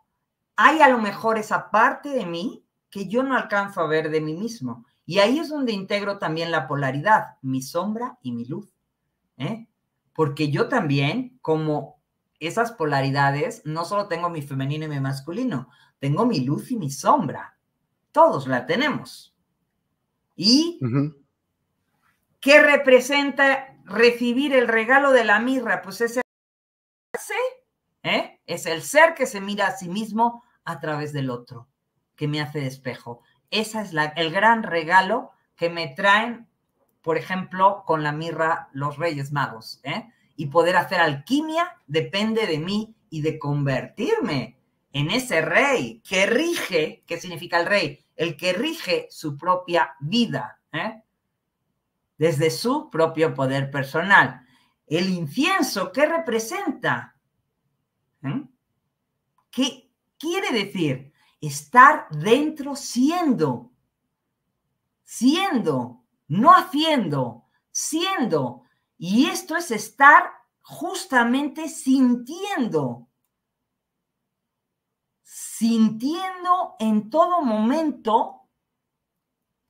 hay a lo mejor esa parte de mí que yo no alcanzo a ver de mí mismo. Y ahí es donde integro también la polaridad, mi sombra y mi luz. ¿eh? Porque yo también, como esas polaridades, no solo tengo mi femenino y mi masculino, tengo mi luz y mi sombra. Todos la tenemos. ¿Y qué representa recibir el regalo de la mirra? Pues ese ¿eh? es el ser que se mira a sí mismo a través del otro, que me hace de espejo. Ese es la, el gran regalo que me traen, por ejemplo, con la mirra los Reyes Magos. ¿eh? Y poder hacer alquimia depende de mí y de convertirme en ese rey que rige, ¿qué significa el rey? El que rige su propia vida, ¿eh? desde su propio poder personal. El incienso, ¿qué representa? ¿Eh? ¿Qué quiere decir? Estar dentro siendo, siendo, no haciendo, siendo. Y esto es estar justamente sintiendo sintiendo en todo momento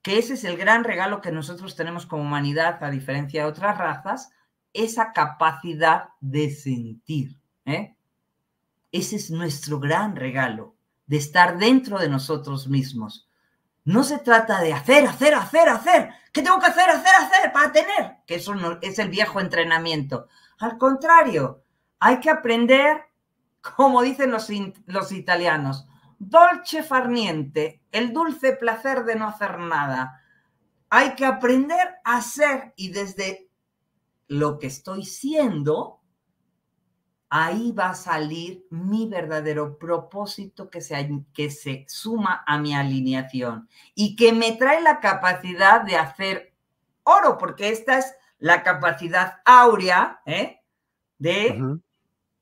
que ese es el gran regalo que nosotros tenemos como humanidad, a diferencia de otras razas, esa capacidad de sentir. ¿eh? Ese es nuestro gran regalo, de estar dentro de nosotros mismos. No se trata de hacer, hacer, hacer, hacer. ¿Qué tengo que hacer, hacer, hacer para tener? Que eso no, es el viejo entrenamiento. Al contrario, hay que aprender como dicen los, los italianos, dolce farniente, el dulce placer de no hacer nada. Hay que aprender a ser y desde lo que estoy siendo, ahí va a salir mi verdadero propósito que se, que se suma a mi alineación y que me trae la capacidad de hacer oro, porque esta es la capacidad áurea ¿eh? de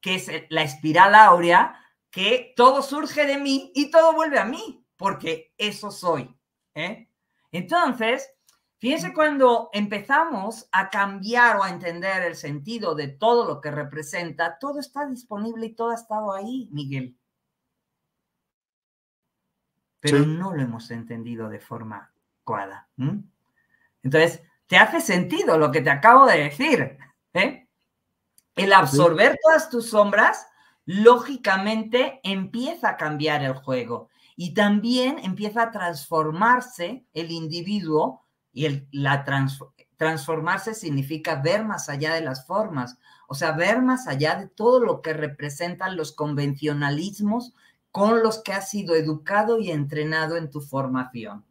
que es la espiral áurea, que todo surge de mí y todo vuelve a mí, porque eso soy. ¿eh? Entonces, fíjense cuando empezamos a cambiar o a entender el sentido de todo lo que representa, todo está disponible y todo ha estado ahí, Miguel. Pero no lo hemos entendido de forma adecuada. Entonces, te hace sentido lo que te acabo de decir. ¿eh? El absorber todas tus sombras, lógicamente empieza a cambiar el juego y también empieza a transformarse el individuo y el, la transformarse significa ver más allá de las formas, o sea, ver más allá de todo lo que representan los convencionalismos con los que has sido educado y entrenado en tu formación.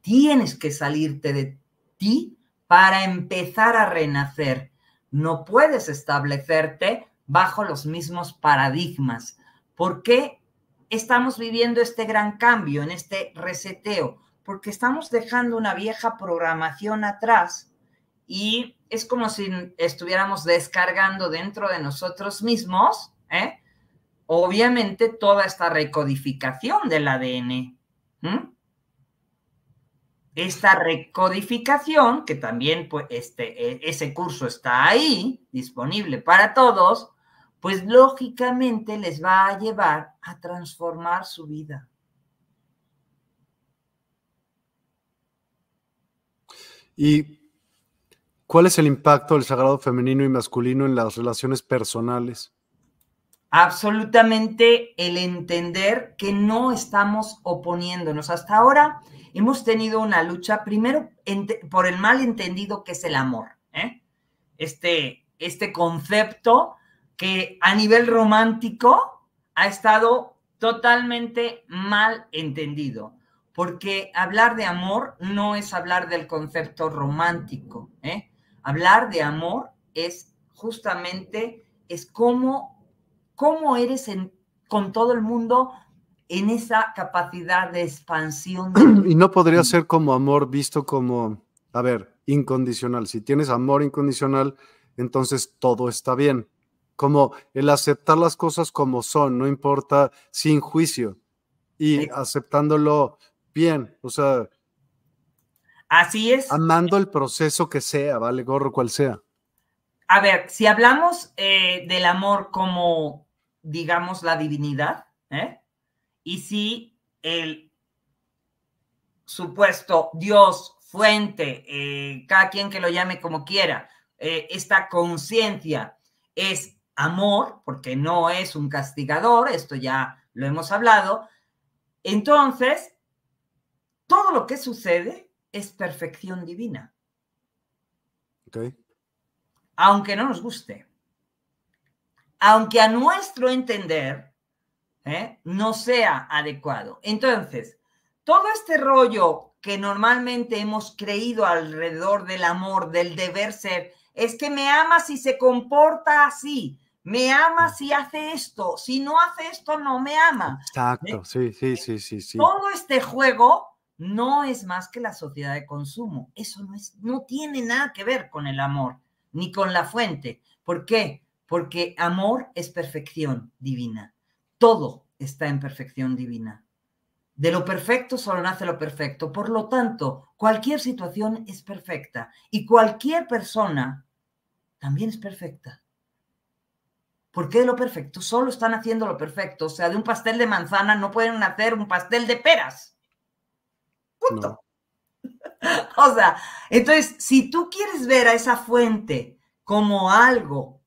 Tienes que salirte de ti para empezar a renacer no puedes establecerte bajo los mismos paradigmas. ¿Por qué estamos viviendo este gran cambio, en este reseteo? Porque estamos dejando una vieja programación atrás y es como si estuviéramos descargando dentro de nosotros mismos, ¿eh? obviamente, toda esta recodificación del ADN esta recodificación, que también pues, este, e, ese curso está ahí, disponible para todos, pues lógicamente les va a llevar a transformar su vida. ¿Y cuál es el impacto del sagrado femenino y masculino en las relaciones personales? Absolutamente el entender que no estamos oponiéndonos. Hasta ahora hemos tenido una lucha, primero por el mal entendido que es el amor, ¿eh? este, este concepto que a nivel romántico ha estado totalmente mal entendido, porque hablar de amor no es hablar del concepto romántico, ¿eh? hablar de amor es justamente, es cómo, cómo eres con todo el mundo en esa capacidad de expansión. [clears throat] Y no podría ser como amor visto como, a ver, incondicional. Si tienes amor incondicional, entonces todo está bien. Como el aceptar las cosas como son, no importa, sin juicio y aceptándolo bien. O sea. Así es. Amando el proceso que sea, vale gorro cual sea. A ver, si hablamos eh, del amor como, digamos, la divinidad, ¿eh? y si el supuesto Dios, fuente, eh, cada quien que lo llame como quiera, esta conciencia es amor, porque no es un castigador, esto ya lo hemos hablado, entonces, todo lo que sucede es perfección divina. Aunque no nos guste. Aunque a nuestro entender ¿eh? no sea adecuado. Entonces, todo este rollo que normalmente hemos creído alrededor del amor, del deber ser, es que me ama si se comporta así, me ama si hace esto, si no hace esto no me ama. Exacto, sí, sí, sí, sí, sí. Todo este juego no es más que la sociedad de consumo. Eso no, es, no tiene nada que ver con el amor, ni con la fuente. ¿Por qué? Porque amor es perfección divina. Todo está en perfección divina. De lo perfecto solo nace lo perfecto. Por lo tanto, cualquier situación es perfecta y cualquier persona también es perfecta. ¿Por qué lo perfecto? Solo están haciendo lo perfecto. O sea, de un pastel de manzana no pueden hacer un pastel de peras. Punto. [laughs] o sea, entonces, si tú quieres ver a esa fuente como algo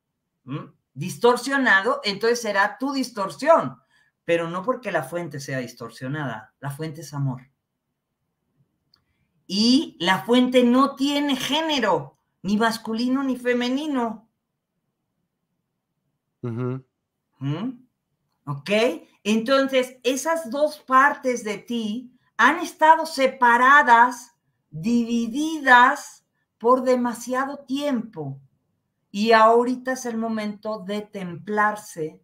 distorsionado, entonces será tu distorsión, pero no porque la fuente sea distorsionada, la fuente es amor. Y la fuente no tiene género, ni masculino ni femenino. ¿Ok? Entonces, esas dos partes de ti han estado separadas, divididas por demasiado tiempo. Y ahorita es el momento de templarse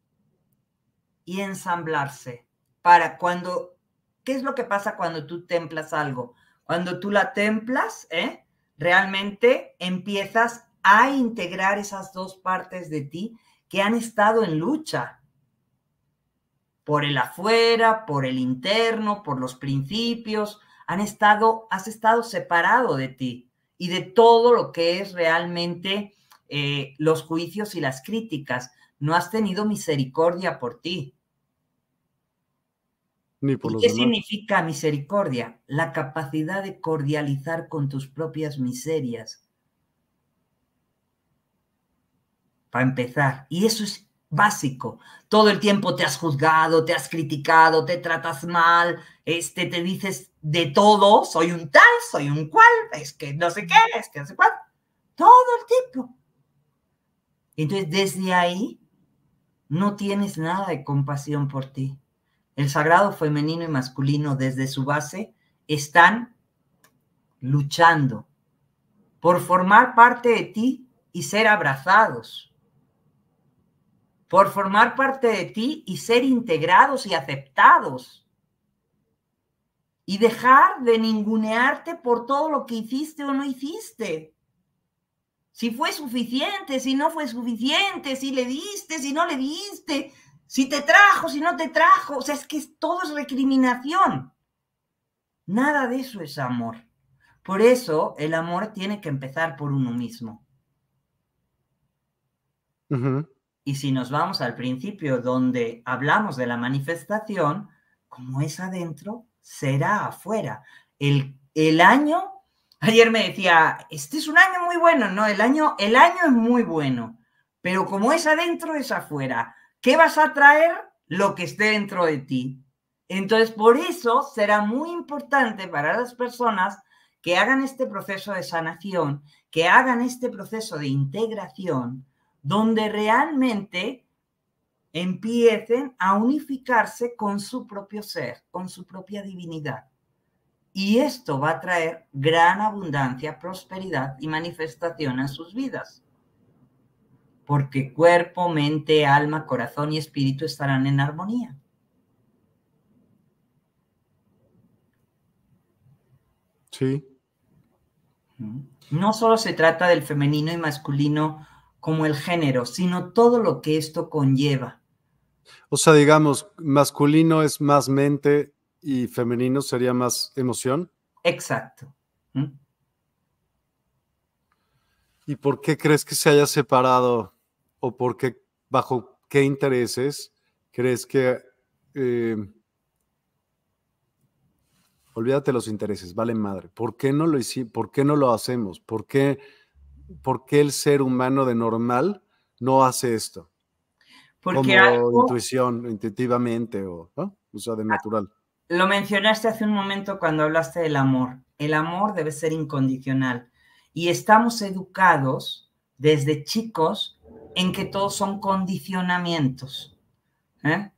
y ensamblarse para cuando, ¿qué es lo que pasa cuando tú templas algo? Cuando tú la templas, ¿eh? realmente empiezas a integrar esas dos partes de ti que han estado en lucha por el afuera, por el interno, por los principios, han estado, has estado separado de ti y de todo lo que es realmente eh, los juicios y las críticas. No has tenido misericordia por ti. Ni por ¿Qué significa misericordia? La capacidad de cordializar con tus propias miserias. Para empezar. Y eso es básico. Todo el tiempo te has juzgado, te has criticado, te tratas mal, este, te dices de todo, soy un tal, soy un cual, es que no sé qué, es que no sé cuál. Todo el tiempo. Entonces, desde ahí, no tienes nada de compasión por ti. El sagrado femenino y masculino, desde su base, están luchando por formar parte de ti y ser abrazados por formar parte de ti y ser integrados y aceptados. Y dejar de ningunearte por todo lo que hiciste o no hiciste. Si fue suficiente, si no fue suficiente, si le diste, si no le diste, si te trajo, si no te trajo. O sea, es que todo es recriminación. Nada de eso es amor. Por eso el amor tiene que empezar por uno mismo. Y si nos vamos al principio donde hablamos de la manifestación, como es adentro, será afuera. El, el año, ayer me decía, este es un año muy bueno, no, el año, el año es muy bueno, pero como es adentro, es afuera. ¿Qué vas a traer? Lo que esté dentro de ti. Entonces, por eso será muy importante para las personas que hagan este proceso de sanación, que hagan este proceso de integración, donde realmente empiecen a unificarse con su propio ser, con su propia divinidad. Y esto va a traer gran abundancia, prosperidad y manifestación a sus vidas. Porque cuerpo, mente, alma, corazón y espíritu estarán en armonía. Sí. No solo se trata del femenino y masculino como el género, sino todo lo que esto conlleva. O sea, digamos, masculino es más mente y femenino sería más emoción. Exacto. ¿Y por qué crees que se haya separado o por qué, bajo qué intereses crees que... Eh, olvídate los intereses, vale madre. ¿Por qué no lo hicimos? ¿Por qué no lo hacemos? ¿Por qué, ¿Por qué el ser humano de normal no hace esto? Porque Como intuición, intuitivamente o, ¿no? o sea, de ah, natural. Lo mencionaste hace un momento cuando hablaste del amor. El amor debe ser incondicional y estamos educados desde chicos en que todos son condicionamientos. ¿eh?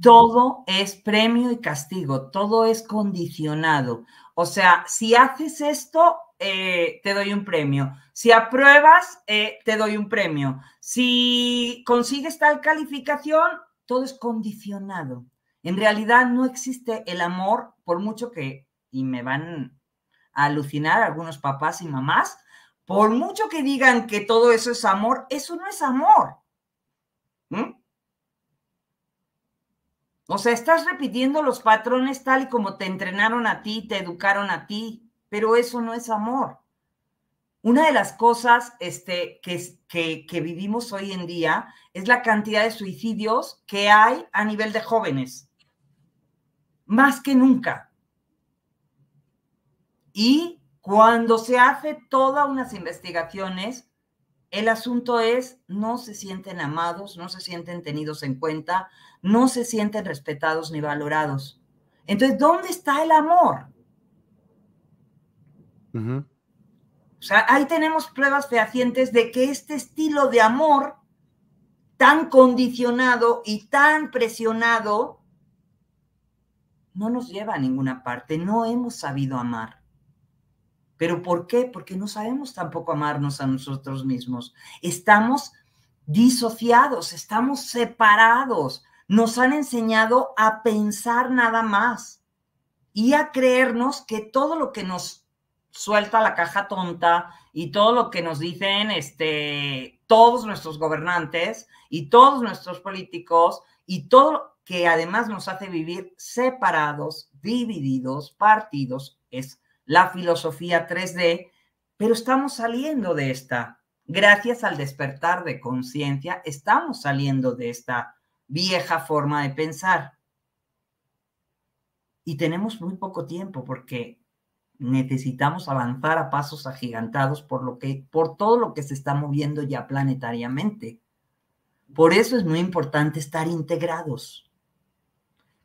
Todo es premio y castigo, todo es condicionado. O sea, si haces esto, eh, te doy un premio. Si apruebas, eh, te doy un premio. Si consigues tal calificación, todo es condicionado. En realidad no existe el amor, por mucho que, y me van alucinar algunos papás y mamás, por mucho que digan que todo eso es amor, eso no es amor. ¿Mm? O sea, estás repitiendo los patrones tal y como te entrenaron a ti, te educaron a ti, pero eso no es amor. Una de las cosas este, que, que, vivimos hoy en día es la cantidad de suicidios que hay a nivel de jóvenes. Más que nunca. Y cuando se hace todas unas investigaciones, el asunto es, no se sienten amados, no se sienten tenidos en cuenta, no se sienten respetados ni valorados. Entonces, ¿dónde está el amor? O sea, ahí tenemos pruebas fehacientes de que este estilo de amor tan condicionado y tan presionado no nos lleva a ninguna parte, no hemos sabido amar. ¿Pero por qué? Porque no sabemos tampoco amarnos a nosotros mismos. Estamos disociados, estamos separados. Nos han enseñado a pensar nada más y a creernos que todo lo que nos suelta la caja tonta y todo lo que nos dicen este, todos nuestros gobernantes y todos nuestros políticos y todo que además nos hace vivir separados, divididos, partidos, es la filosofía 3D, pero estamos saliendo de esta. Gracias al despertar de conciencia, estamos saliendo de esta vieja forma de pensar. Y tenemos muy poco tiempo porque necesitamos avanzar a pasos agigantados por, lo que, por todo lo que se está moviendo ya planetariamente. Por eso es muy importante estar integrados.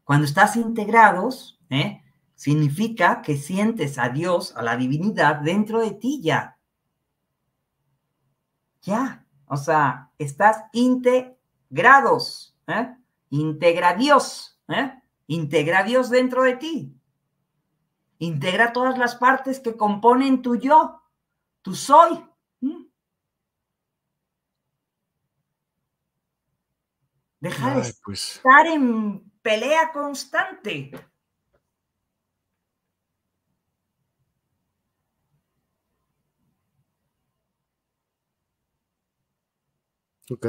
Cuando estás integrados, ¿eh? significa que sientes a Dios, a la divinidad dentro de ti ya. Ya, o sea, estás integrados, ¿eh? Integra Dios, ¿eh? Integra Dios dentro de ti. Integra todas las partes que componen tu yo, tu soy. Deja de pues. estar en pelea constante. Ok.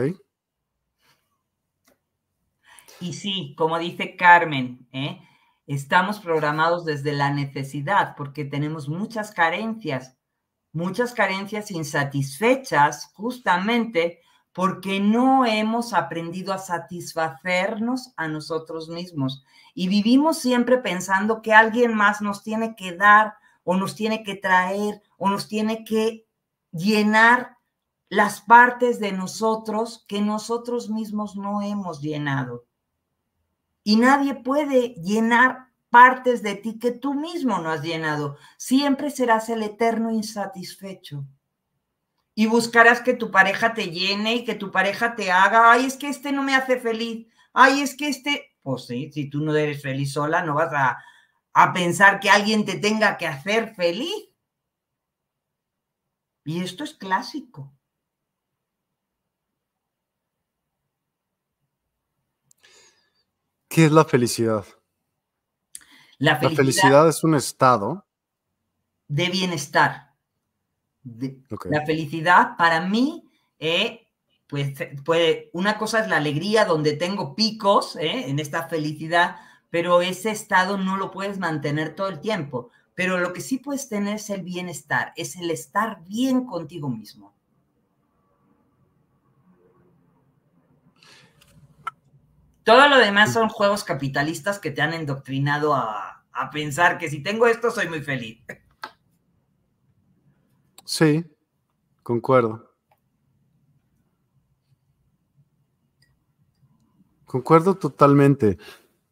Y sí, como dice Carmen, ¿eh? Estamos programados desde la necesidad porque tenemos muchas carencias, muchas carencias insatisfechas justamente porque no hemos aprendido a satisfacernos a nosotros mismos y vivimos siempre pensando que alguien más nos tiene que dar o nos tiene que traer o nos tiene que llenar las partes de nosotros que nosotros mismos no hemos llenado. Y nadie puede llenar partes de ti que tú mismo no has llenado. Siempre serás el eterno insatisfecho. Y buscarás que tu pareja te llene y que tu pareja te haga, ay, es que este no me hace feliz, ay, es que este, pues sí, si tú no eres feliz sola, no vas a, a pensar que alguien te tenga que hacer feliz. Y esto es clásico. ¿Qué es la felicidad? La felicidad, es un estado de bienestar. La felicidad para mí, eh, pues puede, una cosa es la alegría donde tengo picos eh, en esta felicidad, pero ese estado no lo puedes mantener todo el tiempo. Pero lo que sí puedes tener es el bienestar, es el estar bien contigo mismo. Todo lo demás son juegos capitalistas que te han endoctrinado a, a pensar que si tengo esto soy muy feliz. Sí, concuerdo. Concuerdo totalmente.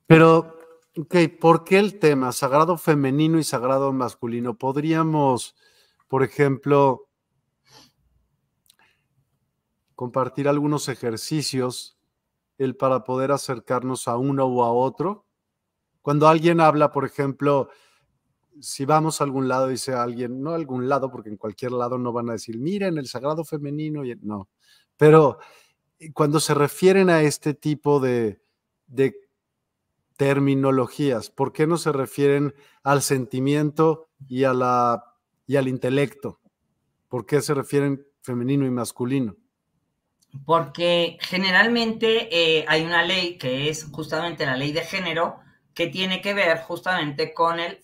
Pero, ok, ¿por qué el tema sagrado femenino y sagrado masculino? Podríamos, por ejemplo, compartir algunos ejercicios el para poder acercarnos a uno o a otro. Cuando alguien habla, por ejemplo, si vamos a algún lado, dice alguien, no a algún lado, porque en cualquier lado no van a decir, miren el sagrado femenino, y no, pero eh, cuando se refieren a este tipo de, de terminologías, ¿por qué no se refieren al sentimiento y, a la, y al intelecto? ¿Por qué se refieren femenino y masculino? Porque generalmente eh, hay una ley que es justamente la ley de género, que tiene que ver justamente con el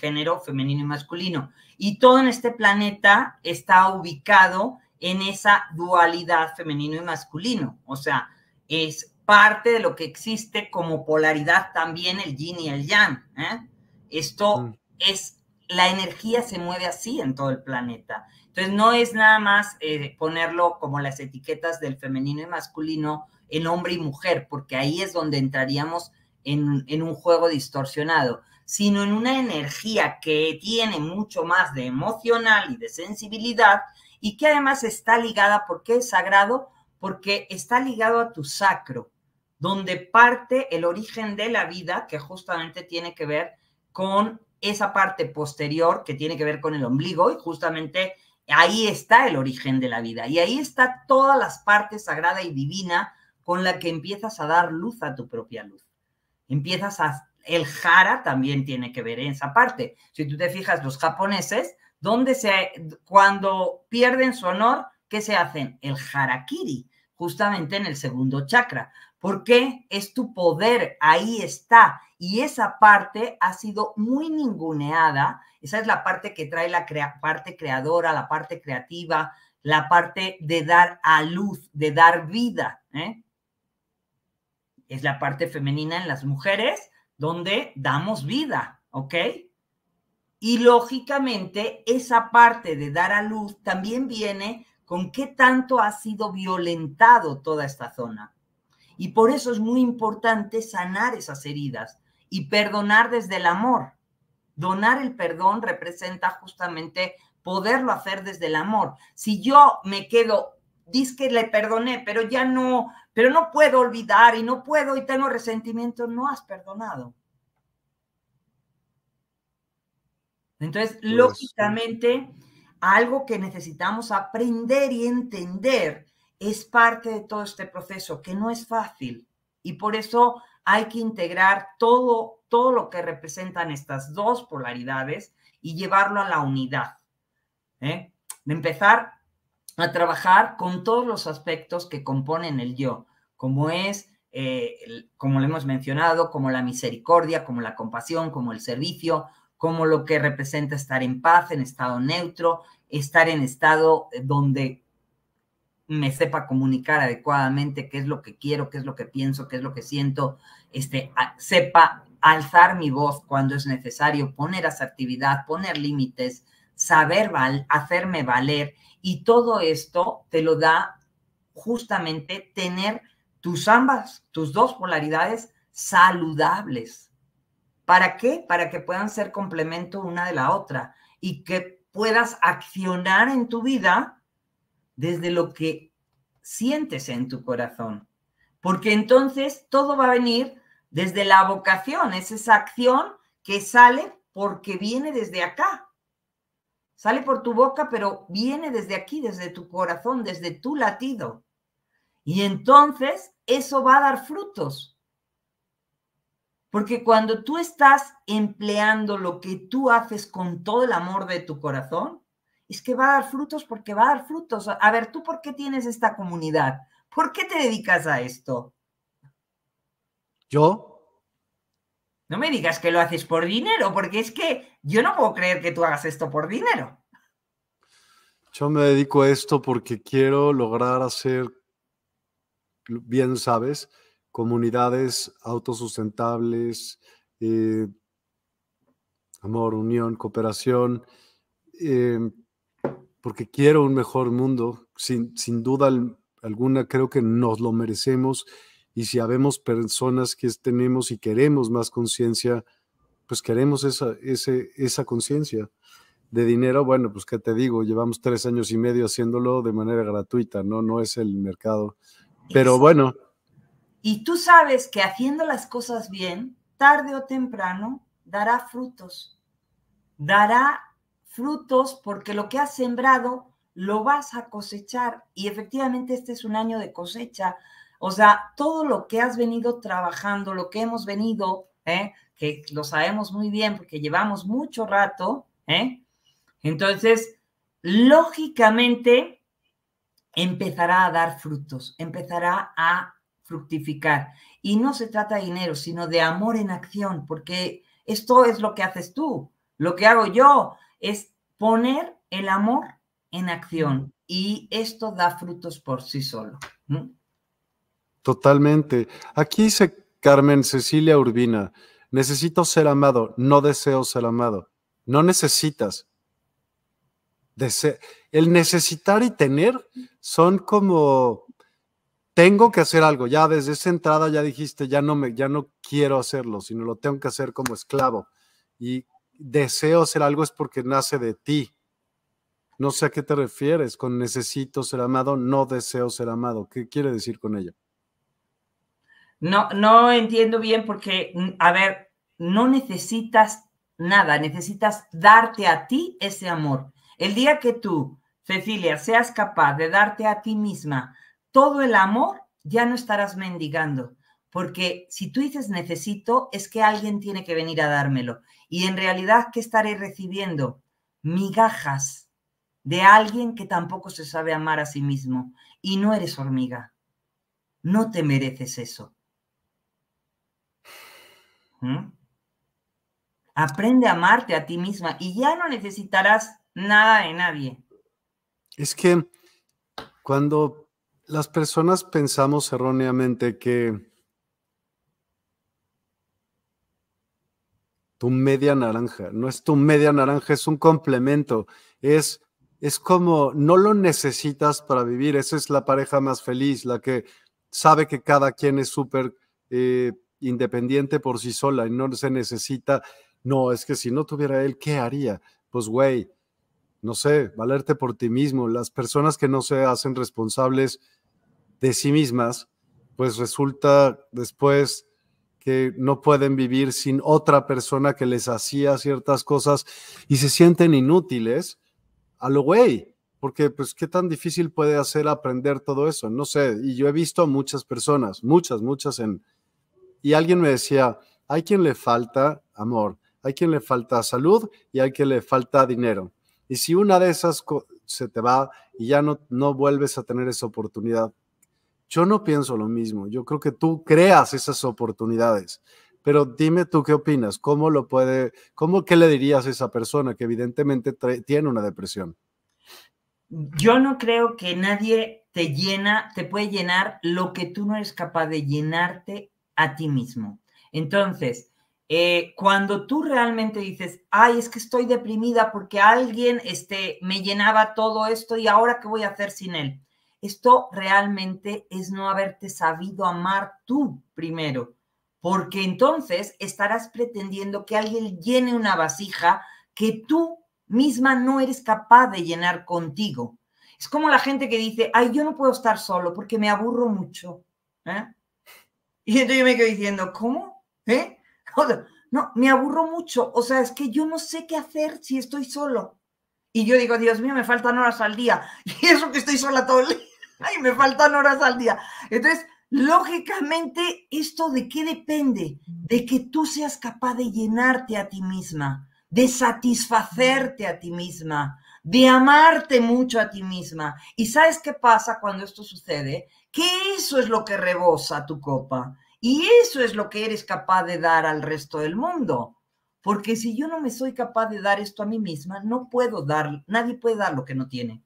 género femenino y masculino. Y todo en este planeta está ubicado en esa dualidad femenino y masculino. O sea, es parte de lo que existe como polaridad también el yin y el yang. ¿eh? Esto mm. es, la energía se mueve así en todo el planeta. Entonces, no es nada más eh, ponerlo como las etiquetas del femenino y masculino en hombre y mujer, porque ahí es donde entraríamos en, un juego distorsionado, sino en una energía que tiene mucho más de emocional y de sensibilidad y que además está ligada, ¿por qué es sagrado? Porque está ligado a tu sacro, donde parte el origen de la vida, que justamente tiene que ver con esa parte posterior, que tiene que ver con el ombligo, y justamente ahí está el origen de la vida. Y ahí está todas las partes sagrada y divina con la que empiezas a dar luz a tu propia luz empiezas a... El jara también tiene que ver en esa parte. Si tú te fijas, los japoneses, donde se, cuando pierden su honor, ¿qué se hacen? El harakiri, justamente en el segundo chakra. Porque Es tu poder, ahí está. Y esa parte ha sido muy ninguneada. Esa es la parte que trae la parte creadora, la parte creativa, la parte de dar a luz, de dar vida. ¿eh? es la parte femenina en las mujeres, donde damos vida, ¿ok? Y lógicamente esa parte de dar a luz también viene con qué tanto ha sido violentado toda esta zona. Y por eso es muy importante sanar esas heridas y perdonar desde el amor. Donar el perdón representa justamente poderlo hacer desde el amor. Si yo me quedo, dice que le perdoné, pero ya no, pero no puedo olvidar y no puedo y tengo resentimiento, no has perdonado. Entonces, pues lógicamente, algo que necesitamos aprender y entender es parte de todo este proceso, que no es fácil. Y por eso hay que integrar todo, todo lo que representan estas dos polaridades y llevarlo a la unidad. ¿eh? De empezar a trabajar con todos los aspectos que componen el yo, como es, eh, como lo hemos mencionado, como la misericordia, como la compasión, como el servicio, como lo que representa estar en paz, en estado neutro, estar en estado eh, donde me sepa comunicar adecuadamente qué es lo que quiero, qué es lo que pienso, qué es lo que siento, este, sepa alzar mi voz cuando es necesario, poner asertividad, poner límites, saber hacerme valer y todo esto te lo da justamente tener tus ambas, tus dos polaridades saludables. ¿Para qué? Para que puedan ser complemento una de la otra y que puedas accionar en tu vida desde lo que sientes en tu corazón. Porque entonces todo va a venir desde la vocación, es esa acción que sale porque viene desde acá, Sale por tu boca, pero viene desde aquí, desde tu corazón, desde tu latido. Y entonces eso va a dar frutos. Porque cuando tú estás empleando lo que tú haces con todo el amor de tu corazón, es que va a dar frutos porque va a dar frutos. A ver, ¿tú por qué tienes esta comunidad? ¿Por qué te dedicas a esto? ¿Yo? No me digas que lo haces por dinero, porque es que yo no puedo creer que tú hagas esto por dinero. Yo me dedico a esto porque quiero lograr hacer, bien sabes, comunidades autosustentables, eh, amor, unión, cooperación, em, porque quiero un mejor mundo. Sin, sin duda alguna, creo que nos lo merecemos. Y si habemos personas que tenemos y queremos más conciencia, pues queremos esa, esa conciencia de dinero. Bueno, pues qué te digo, llevamos tres años y medio haciéndolo de manera gratuita, ¿no? No es el mercado. Pero bueno. Y tú sabes que haciendo las cosas bien, tarde o temprano, dará frutos. Dará frutos porque lo que has sembrado lo vas a cosechar. Y efectivamente este es un año de cosecha. O sea, todo lo que has venido trabajando, lo que hemos venido, ¿eh? que lo sabemos muy bien porque llevamos mucho rato, ¿eh? entonces, lógicamente, empezará a dar frutos, empezará a fructificar. Y no se trata de dinero, sino de amor en acción, porque esto es lo que haces tú. Lo que hago yo es poner el amor en acción y esto da frutos por sí solo. Totalmente. Aquí dice Carmen Cecilia Urbina, necesito ser amado, no deseo ser amado. No necesitas. el necesitar y tener son como tengo que hacer algo. Ya desde esa entrada ya dijiste, ya no me, ya no quiero hacerlo, sino lo tengo que hacer como esclavo. Y deseo hacer algo es porque nace de ti. No sé a qué te refieres con necesito ser amado, no deseo ser amado. ¿Qué quiere decir con ello? No, no entiendo bien porque, mm, a ver, no necesitas nada, necesitas darte a ti ese amor. El día que tú, Cecilia, seas capaz de darte a ti misma todo el amor, ya no estarás mendigando. Porque si tú dices necesito, es que alguien tiene que venir a dármelo. Y en realidad, ¿qué estaré recibiendo? Migajas de alguien que tampoco se sabe amar a sí mismo. Y no eres hormiga. No te mereces eso. ¿Mm? Aprende a amarte a ti misma y ya no necesitarás nada de nadie. Es que cuando las personas pensamos erróneamente que tu media naranja, no es tu media naranja, es un complemento, es, es como no lo necesitas para vivir, esa es la pareja más feliz, la que sabe que cada quien es súper eh, independiente por sí sola y no se necesita, no, es que si no tuviera él, ¿qué haría? Pues güey, no sé, valerte por ti mismo, las personas que no se hacen responsables de sí mismas, pues resulta después que no pueden vivir sin otra persona que les hacía ciertas cosas y se sienten inútiles a lo güey, porque pues qué tan difícil puede hacer aprender todo eso, no sé, y yo he visto a muchas personas, muchas, muchas en, y alguien me decía, hay quien le falta amor, hay quien le falta salud y hay quien le falta dinero. Y si una de esas se te va y ya no, no vuelves a tener esa oportunidad, yo no pienso lo mismo. Yo creo que tú creas esas oportunidades. Pero dime tú qué opinas, ¿cómo lo puede, cómo qué le dirías a esa persona que evidentemente tiene una depresión? Yo no creo que nadie te llena, te puede llenar lo que tú no eres capaz de llenarte a ti mismo. Entonces, eh, cuando tú realmente dices, ay, es que estoy deprimida porque alguien este, me llenaba todo esto y ahora qué voy a hacer sin él esto realmente es no haberte sabido amar tú primero, porque entonces estarás pretendiendo que alguien llene una vasija que tú misma no eres capaz de llenar contigo. Es como la gente que dice, ay, yo no puedo estar solo porque me aburro mucho. ¿eh? Y entonces yo me quedo diciendo, ¿cómo? ¿Eh? [laughs] No, me aburro mucho. O sea, es que yo no sé qué hacer si estoy solo. Y yo digo, Dios mío, me faltan horas al día. [laughs] Y eso que estoy sola todo el día. Ay, me faltan horas al día. Entonces, lógicamente, ¿esto de qué depende? De que tú seas capaz de llenarte a ti misma, de satisfacerte a ti misma, de amarte mucho a ti misma. ¿Y sabes qué pasa cuando esto sucede? Que eso es lo que rebosa tu copa. Y eso es lo que eres capaz de dar al resto del mundo. Porque si yo no me soy capaz de dar esto a mí misma, no puedo dar, nadie puede dar lo que no tiene.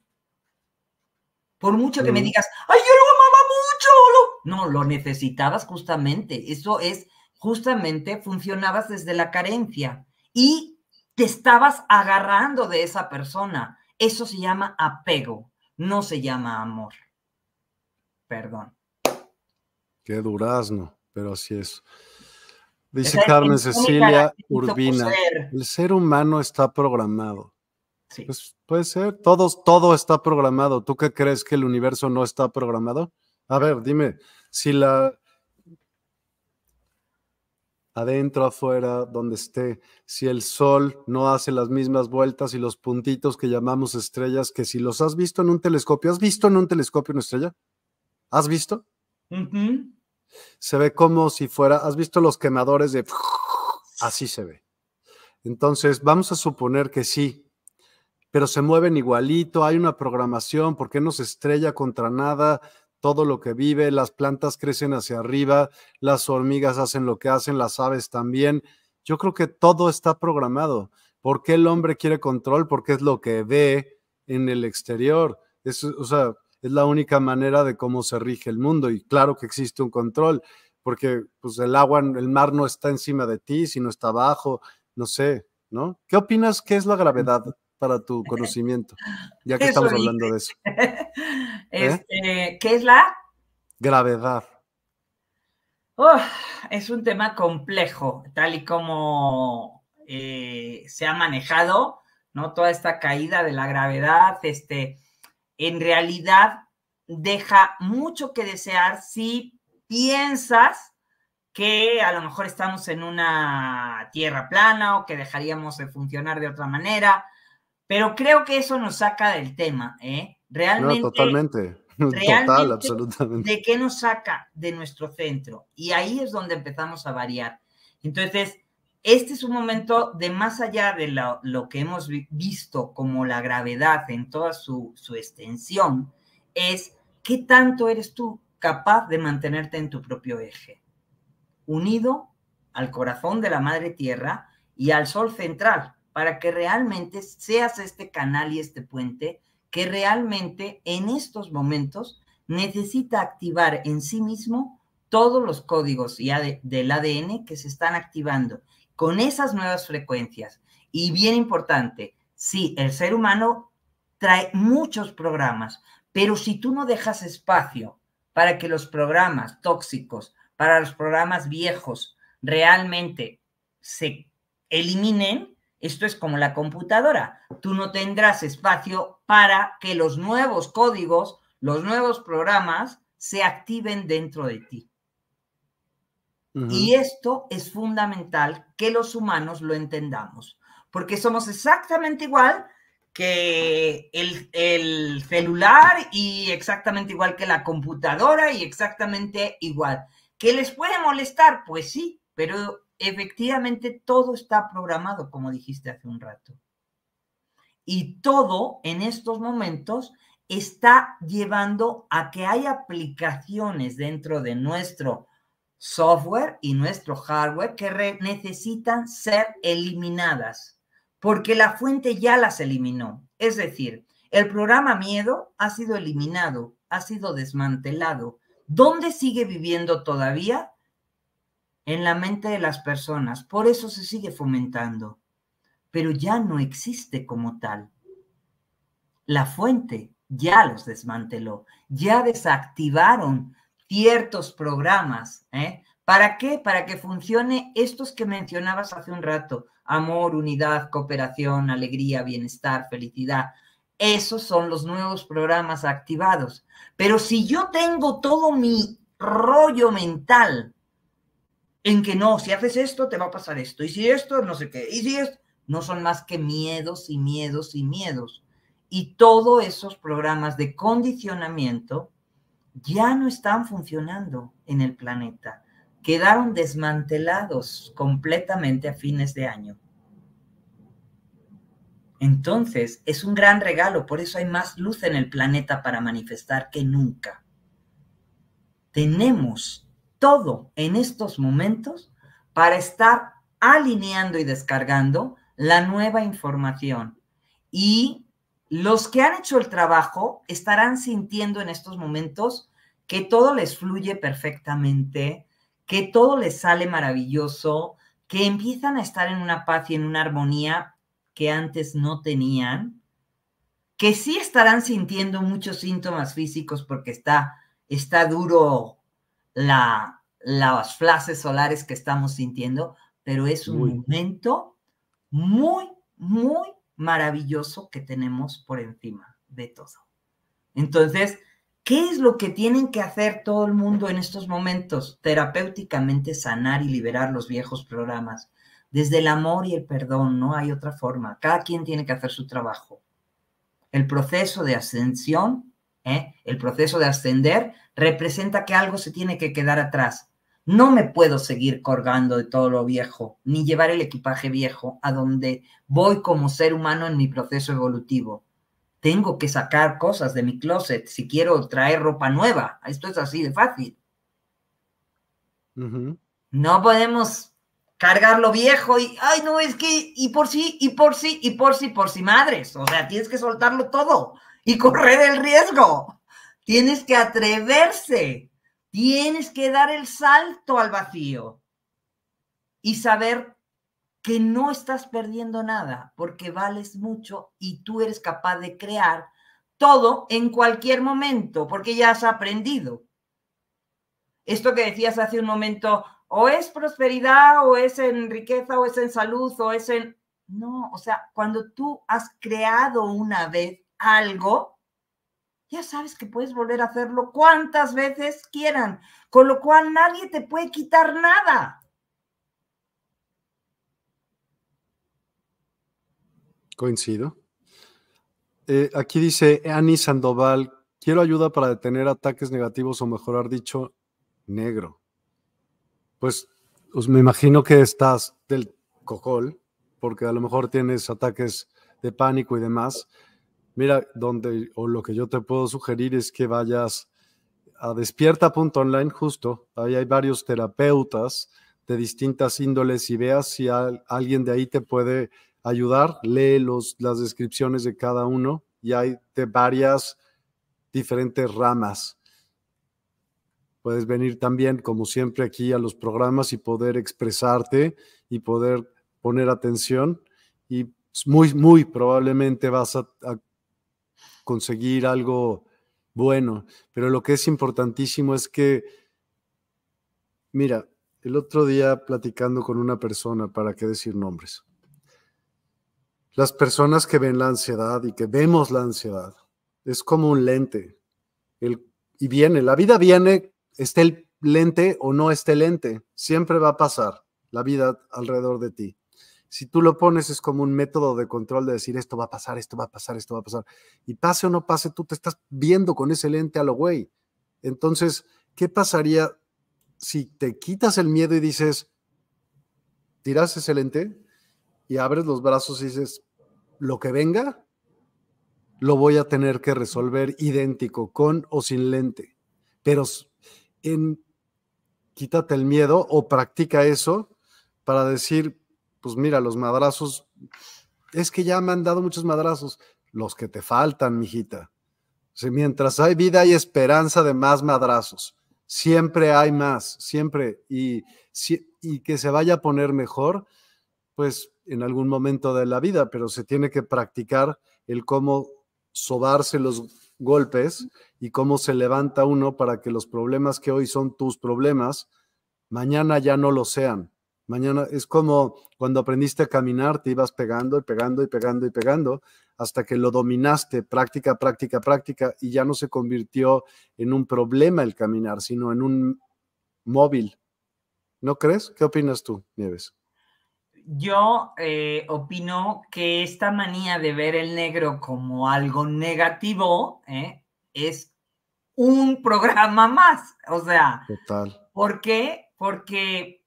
Por mucho que me digas, ay, yo lo amaba No, lo necesitabas justamente. Eso es, justamente funcionabas desde la carencia y te estabas agarrando de esa persona. Eso se llama apego, no se llama amor. Perdón. Qué durazno, pero así es. Dice Carmen Cecilia Urbina, el ser humano está programado. Sí. Pues puede ser, todos, todo está programado. ¿Tú qué crees que el universo no está programado? A ver, dime, si la adentro, afuera, donde esté, si el sol no hace las mismas vueltas y los puntitos que llamamos estrellas, que si los has visto en un telescopio, ¿has visto en un telescopio una estrella? ¿Has visto? Se ve como si fuera, ¿has visto los quemadores de... Así se ve. Entonces, vamos a suponer que sí, pero se mueven igualito, hay una programación, ¿por qué no se estrella contra nada? Todo lo que vive, las plantas crecen hacia arriba, las hormigas hacen lo que hacen, las aves también. Yo creo que todo está programado. ¿Por qué el hombre quiere control? Porque es lo que ve en el exterior. Es, o sea, es la única manera de cómo se rige el mundo y claro que existe un control, porque pues el agua, el mar no está encima de ti, sino está abajo, no sé, ¿no? ¿Qué opinas que es la gravedad para tu conocimiento? Ya que [laughs] estamos hablando de eso. [laughs] ¿Eh? Este, ¿Qué es la? Gravedad. es un tema complejo, tal y como eh, se ha manejado, ¿no? Toda esta caída de la gravedad, este, en realidad deja mucho que desear si piensas que a lo mejor estamos en una tierra plana o que dejaríamos de funcionar de otra manera, pero creo que eso nos saca del tema, ¿eh? Realmente. No, totalmente. [laughs] Total, absolutamente. ¿De qué nos saca de nuestro centro? Y ahí es donde empezamos a variar. Entonces, este es un momento de más allá de lo, que hemos visto como la gravedad en toda su, su extensión, es qué tanto eres tú capaz de mantenerte en tu propio eje, unido al corazón de la madre tierra y al sol central, para que realmente seas este canal y este puente que realmente en estos momentos necesita activar en sí mismo todos los códigos ya del ADN que se están activando con esas nuevas frecuencias. Y bien importante, sí, el ser humano trae muchos programas, pero si tú no dejas espacio para que los programas tóxicos, para los programas viejos, realmente se eliminen, esto es como la computadora. Tú no tendrás espacio para que los nuevos códigos, los nuevos programas se activen dentro de ti. Y esto es fundamental que los humanos lo entendamos, porque somos exactamente igual que el, el, celular y exactamente igual que la computadora y exactamente igual. ¿Qué les puede molestar? Pues sí, pero efectivamente todo está programado, como dijiste hace un rato. Y todo en estos momentos está llevando a que hay aplicaciones dentro de nuestro software y nuestro hardware que necesitan ser eliminadas, porque la fuente ya las eliminó. Es decir, el programa miedo ha sido eliminado, ha sido desmantelado. ¿Dónde sigue viviendo todavía? En la mente de las personas. Por eso se sigue fomentando. Pero ya no existe como tal. La fuente ya los desmanteló, ya desactivaron ciertos programas. ¿eh? ¿Para qué? Para que funcione estos que mencionabas hace un rato. Amor, unidad, cooperación, alegría, bienestar, felicidad. Esos son los nuevos programas activados. Pero si yo tengo todo mi rollo mental en que no, si haces esto, te va a pasar esto. Y si esto, no sé qué. Y si esto, no son más que miedos y miedos y miedos. Y todos esos programas de condicionamiento ya no están funcionando en el planeta. Quedaron desmantelados completamente a fines de año. Entonces, es un gran regalo, por eso hay más luz en el planeta para manifestar que nunca. Tenemos todo en estos momentos para estar alineando y descargando la nueva información. Y los que han hecho el trabajo estarán sintiendo en estos momentos que todo les fluye perfectamente, que todo les sale maravilloso, que empiezan a estar en una paz y en una armonía que antes no tenían, que sí estarán sintiendo muchos síntomas físicos porque está, está duro la, las flashes solares que estamos sintiendo, pero es un momento muy, muy maravilloso que tenemos por encima de todo. Entonces, ¿qué es lo que tienen que hacer todo el mundo en estos momentos? Terapéuticamente sanar y liberar los viejos programas. Desde el amor y el perdón, no hay otra forma. Cada quien tiene que hacer su trabajo. El proceso de ascensión, ¿eh? el proceso de ascender, representa que algo se tiene que quedar atrás. No me puedo seguir colgando de todo lo viejo, ni llevar el equipaje viejo a donde voy como ser humano en mi proceso evolutivo. Tengo que sacar cosas de mi closet si quiero traer ropa nueva. Esto es así de fácil. No podemos cargar lo viejo y, ay, no, es que, y por sí, y por sí, y por sí, por sí, madres. O sea, tienes que soltarlo todo y correr el riesgo. Tienes que atreverse. Tienes que dar el salto al vacío y saber que no estás perdiendo nada porque vales mucho y tú eres capaz de crear todo en cualquier momento porque ya has aprendido. Esto que decías hace un momento, o es prosperidad, o es en riqueza, o es en salud, o es en... No, o sea, cuando tú has creado una vez algo, ya sabes que puedes volver a hacerlo cuantas veces quieran, con lo cual nadie te puede quitar nada. Coincido. Eh, aquí dice Annie Sandoval, quiero ayuda para detener ataques negativos o mejorar dicho negro. Pues, pues me imagino que estás del cojol, porque a lo mejor tienes ataques de pánico y demás. Mira, donde, o lo que yo te puedo sugerir es que vayas a despierta.online justo, ahí hay varios terapeutas de distintas índoles y veas si alguien de ahí te puede ayudar, lee los, las descripciones de cada uno y hay de varias diferentes ramas. Puedes venir también, como siempre, aquí a los programas y poder expresarte y poder poner atención y muy, muy probablemente vas a conseguir algo bueno, pero lo que es importantísimo es que, mira, el otro día platicando con una persona, ¿para qué decir nombres? Las personas que ven la ansiedad y que vemos la ansiedad, es como un lente. El, y viene, la vida viene, esté el lente o no esté lente, siempre va a pasar la vida alrededor de ti si tú lo pones es como un método de control de decir esto va a pasar, esto va a pasar, esto va a pasar. Y pase o no pase, tú te estás viendo con ese lente a lo güey. Entonces, ¿qué pasaría si te quitas el miedo y dices, tiras ese lente y abres los brazos y dices, lo que venga, lo voy a tener que resolver idéntico, con o sin lente. Pero en, quítate el miedo o practica eso para decir, pues mira, los madrazos, es que ya me han dado muchos madrazos, los que te faltan, mijita. O mientras hay vida hay esperanza de más madrazos. Siempre hay más, siempre. Y que se vaya a poner mejor, pues en algún momento de la vida, pero se tiene que practicar el cómo sobarse los golpes y cómo se levanta uno para que los problemas que hoy son tus problemas, mañana ya no lo sean. Mañana es como cuando aprendiste a caminar, te ibas pegando y pegando y pegando y pegando hasta que lo dominaste, práctica, práctica, práctica, y ya no se convirtió en un problema el caminar, sino en un móvil. ¿No crees? ¿Qué opinas tú, Nieves? Yo eh, opino que esta manía de ver el negro como algo negativo eh, es un programa más. O sea, Total. ¿por qué? Porque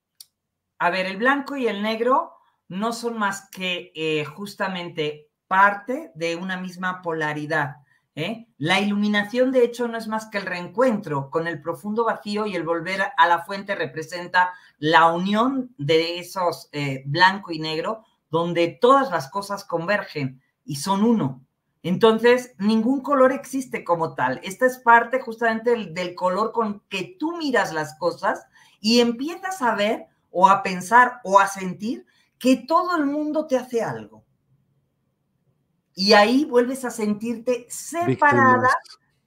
a ver, el blanco y el negro no son más que eh, justamente parte de una misma polaridad. ¿eh? La iluminación, de hecho, no es más que el reencuentro con el profundo vacío y el volver a la fuente representa la unión de esos eh, blanco y negro, donde todas las cosas convergen y son uno. Entonces, ningún color existe como tal. Esta es parte justamente del, del, color con que tú miras las cosas y empiezas a ver o a pensar o a sentir que todo el mundo te hace algo. Y ahí vuelves a sentirte separada,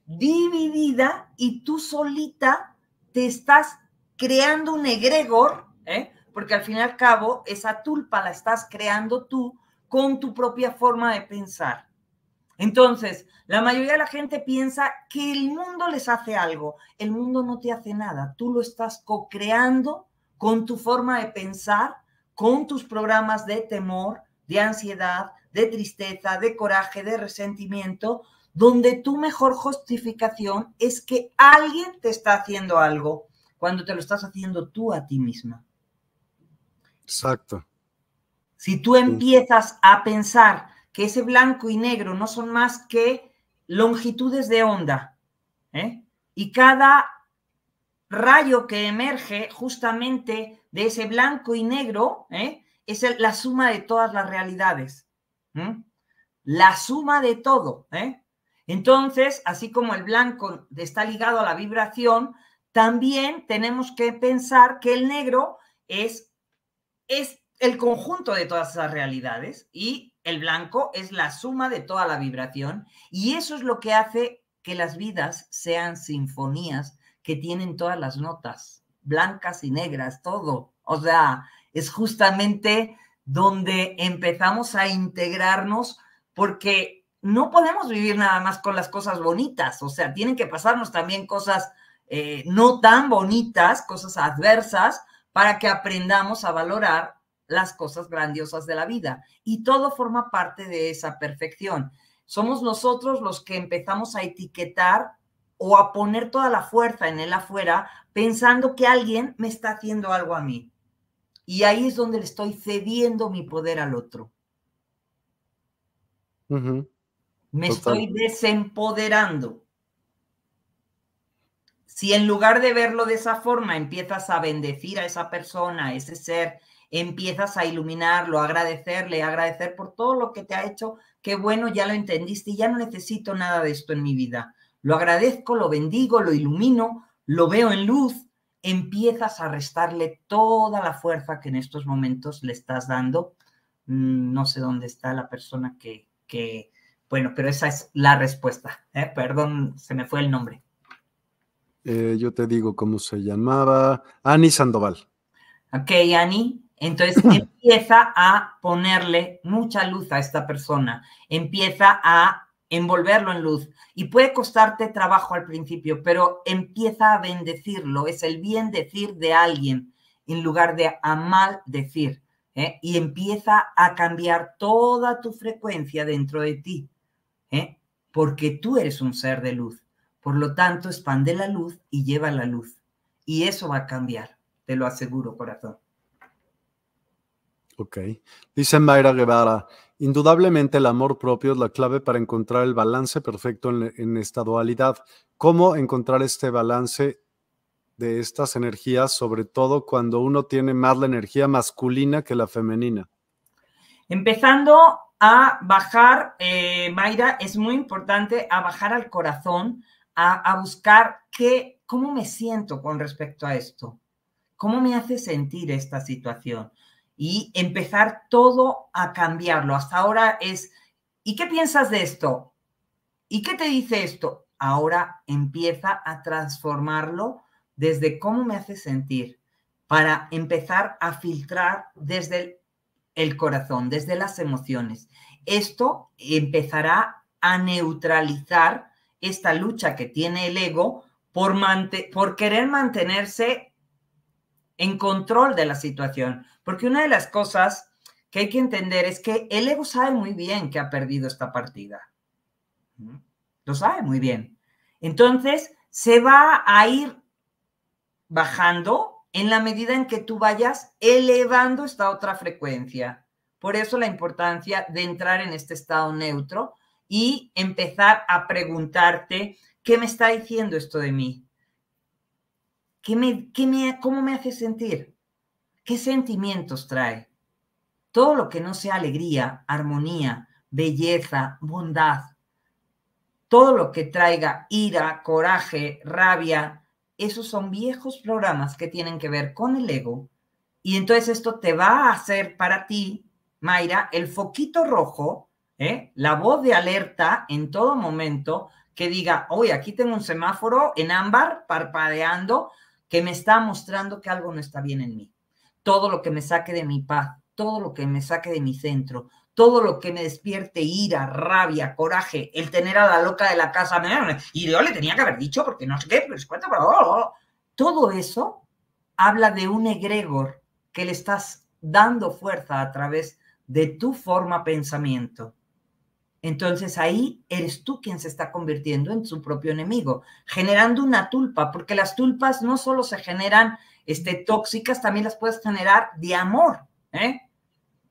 dividida y tú solita te estás creando un egregor, ¿eh? porque al fin y al cabo esa tulpa la estás creando tú con tu propia forma de pensar. Entonces, la mayoría de la gente piensa que el mundo les hace algo. El mundo no te hace nada. Tú lo estás co-creando con tu forma de pensar, con tus programas de temor, de ansiedad, de tristeza, de coraje, de resentimiento, donde tu mejor justificación es que alguien te está haciendo algo cuando te lo estás haciendo tú a ti misma. Exacto. Si tú empiezas a pensar que ese blanco y negro no son más que longitudes de onda, ¿eh? y cada rayo que emerge justamente de ese blanco y negro ¿eh? es la suma de todas las realidades. La suma de todo. ¿eh? Entonces, así como el blanco está ligado a la vibración, también tenemos que pensar que el negro es, es el conjunto de todas esas realidades y el blanco es la suma de toda la vibración y eso es lo que hace que las vidas sean sinfonías que tienen todas las notas, blancas y negras, todo. O sea, es justamente donde empezamos a integrarnos porque no podemos vivir nada más con las cosas bonitas, o sea, tienen que pasarnos también cosas eh, no tan bonitas, cosas adversas, para que aprendamos a valorar las cosas grandiosas de la vida. Y todo forma parte de esa perfección. Somos nosotros los que empezamos a etiquetar o a poner toda la fuerza en el afuera pensando que alguien me está haciendo algo a mí. Y ahí es donde le estoy cediendo mi poder al otro. Me estoy desempoderando. Si en lugar de verlo de esa forma empiezas a bendecir a esa persona, a ese ser, empiezas a iluminarlo, a agradecerle, a agradecer por todo lo que te ha hecho, qué bueno, ya lo entendiste y ya no necesito nada de esto en mi vida. Lo agradezco, lo bendigo, lo ilumino, lo veo en luz, empiezas a restarle toda la fuerza que en estos momentos le estás dando. Mm, no sé dónde está la persona que, que bueno, pero esa es la respuesta. ¿eh? Perdón, se me fue el nombre. Eh, yo te digo cómo se llamaba. Ani Sandoval. Ok, Ani. Entonces [laughs] empieza a ponerle mucha luz a esta persona. Empieza a envolverlo en luz. Y puede costarte trabajo al principio, pero empieza a bendecirlo. Es el bien decir de alguien en lugar de a mal decir. ¿eh? Y empieza a cambiar toda tu frecuencia dentro de ti. ¿eh? Porque tú eres un ser de luz. Por lo tanto, expande la luz y lleva la luz. Y eso va a cambiar, te lo aseguro, corazón. Ok. Dice Mayra Guevara, indudablemente el amor propio es la clave para encontrar el balance perfecto en, esta dualidad. ¿Cómo encontrar este balance de estas energías, sobre todo cuando uno tiene más la energía masculina que la femenina? Empezando a bajar, eh, Mayra, es muy importante a bajar al corazón, a, a buscar qué, cómo me siento con respecto a esto, cómo me hace sentir esta situación y empezar todo a cambiarlo. Hasta ahora es, ¿y qué piensas de esto? ¿Y qué te dice esto? Ahora empieza a transformarlo desde cómo me hace sentir para empezar a filtrar desde el, corazón, desde las emociones. Esto empezará a neutralizar esta lucha que tiene el ego por, por querer mantenerse en control de la situación. Porque una de las cosas que hay que entender es que el ego sabe muy bien que ha perdido esta partida. Lo sabe muy bien. Entonces, se va a ir bajando en la medida en que tú vayas elevando esta otra frecuencia. Por eso la importancia de entrar en este estado neutro y empezar a preguntarte, ¿qué me está diciendo esto de mí? ¿Qué me, qué me, ¿Cómo me hace sentir? ¿Qué sentimientos trae? Todo lo que no sea alegría, armonía, belleza, bondad, todo lo que traiga ira, coraje, rabia, esos son viejos programas que tienen que ver con el ego. Y entonces esto te va a hacer para ti, Mayra, el foquito rojo, ¿eh? la voz de alerta en todo momento que diga, oye, aquí tengo un semáforo en ámbar parpadeando que me está mostrando que algo no está bien en mí. Todo lo que me saque de mi paz, todo lo que me saque de mi centro, todo lo que me despierte ira, rabia, coraje, el tener a la loca de la casa, y yo le tenía que haber dicho porque no sé qué, pero pero todo eso habla de un egregor que le estás dando fuerza a través de tu forma pensamiento. Entonces ahí eres tú quien se está convirtiendo en su propio enemigo, generando una tulpa, porque las tulpas no solo se generan este, tóxicas, también las puedes generar de amor. ¿eh?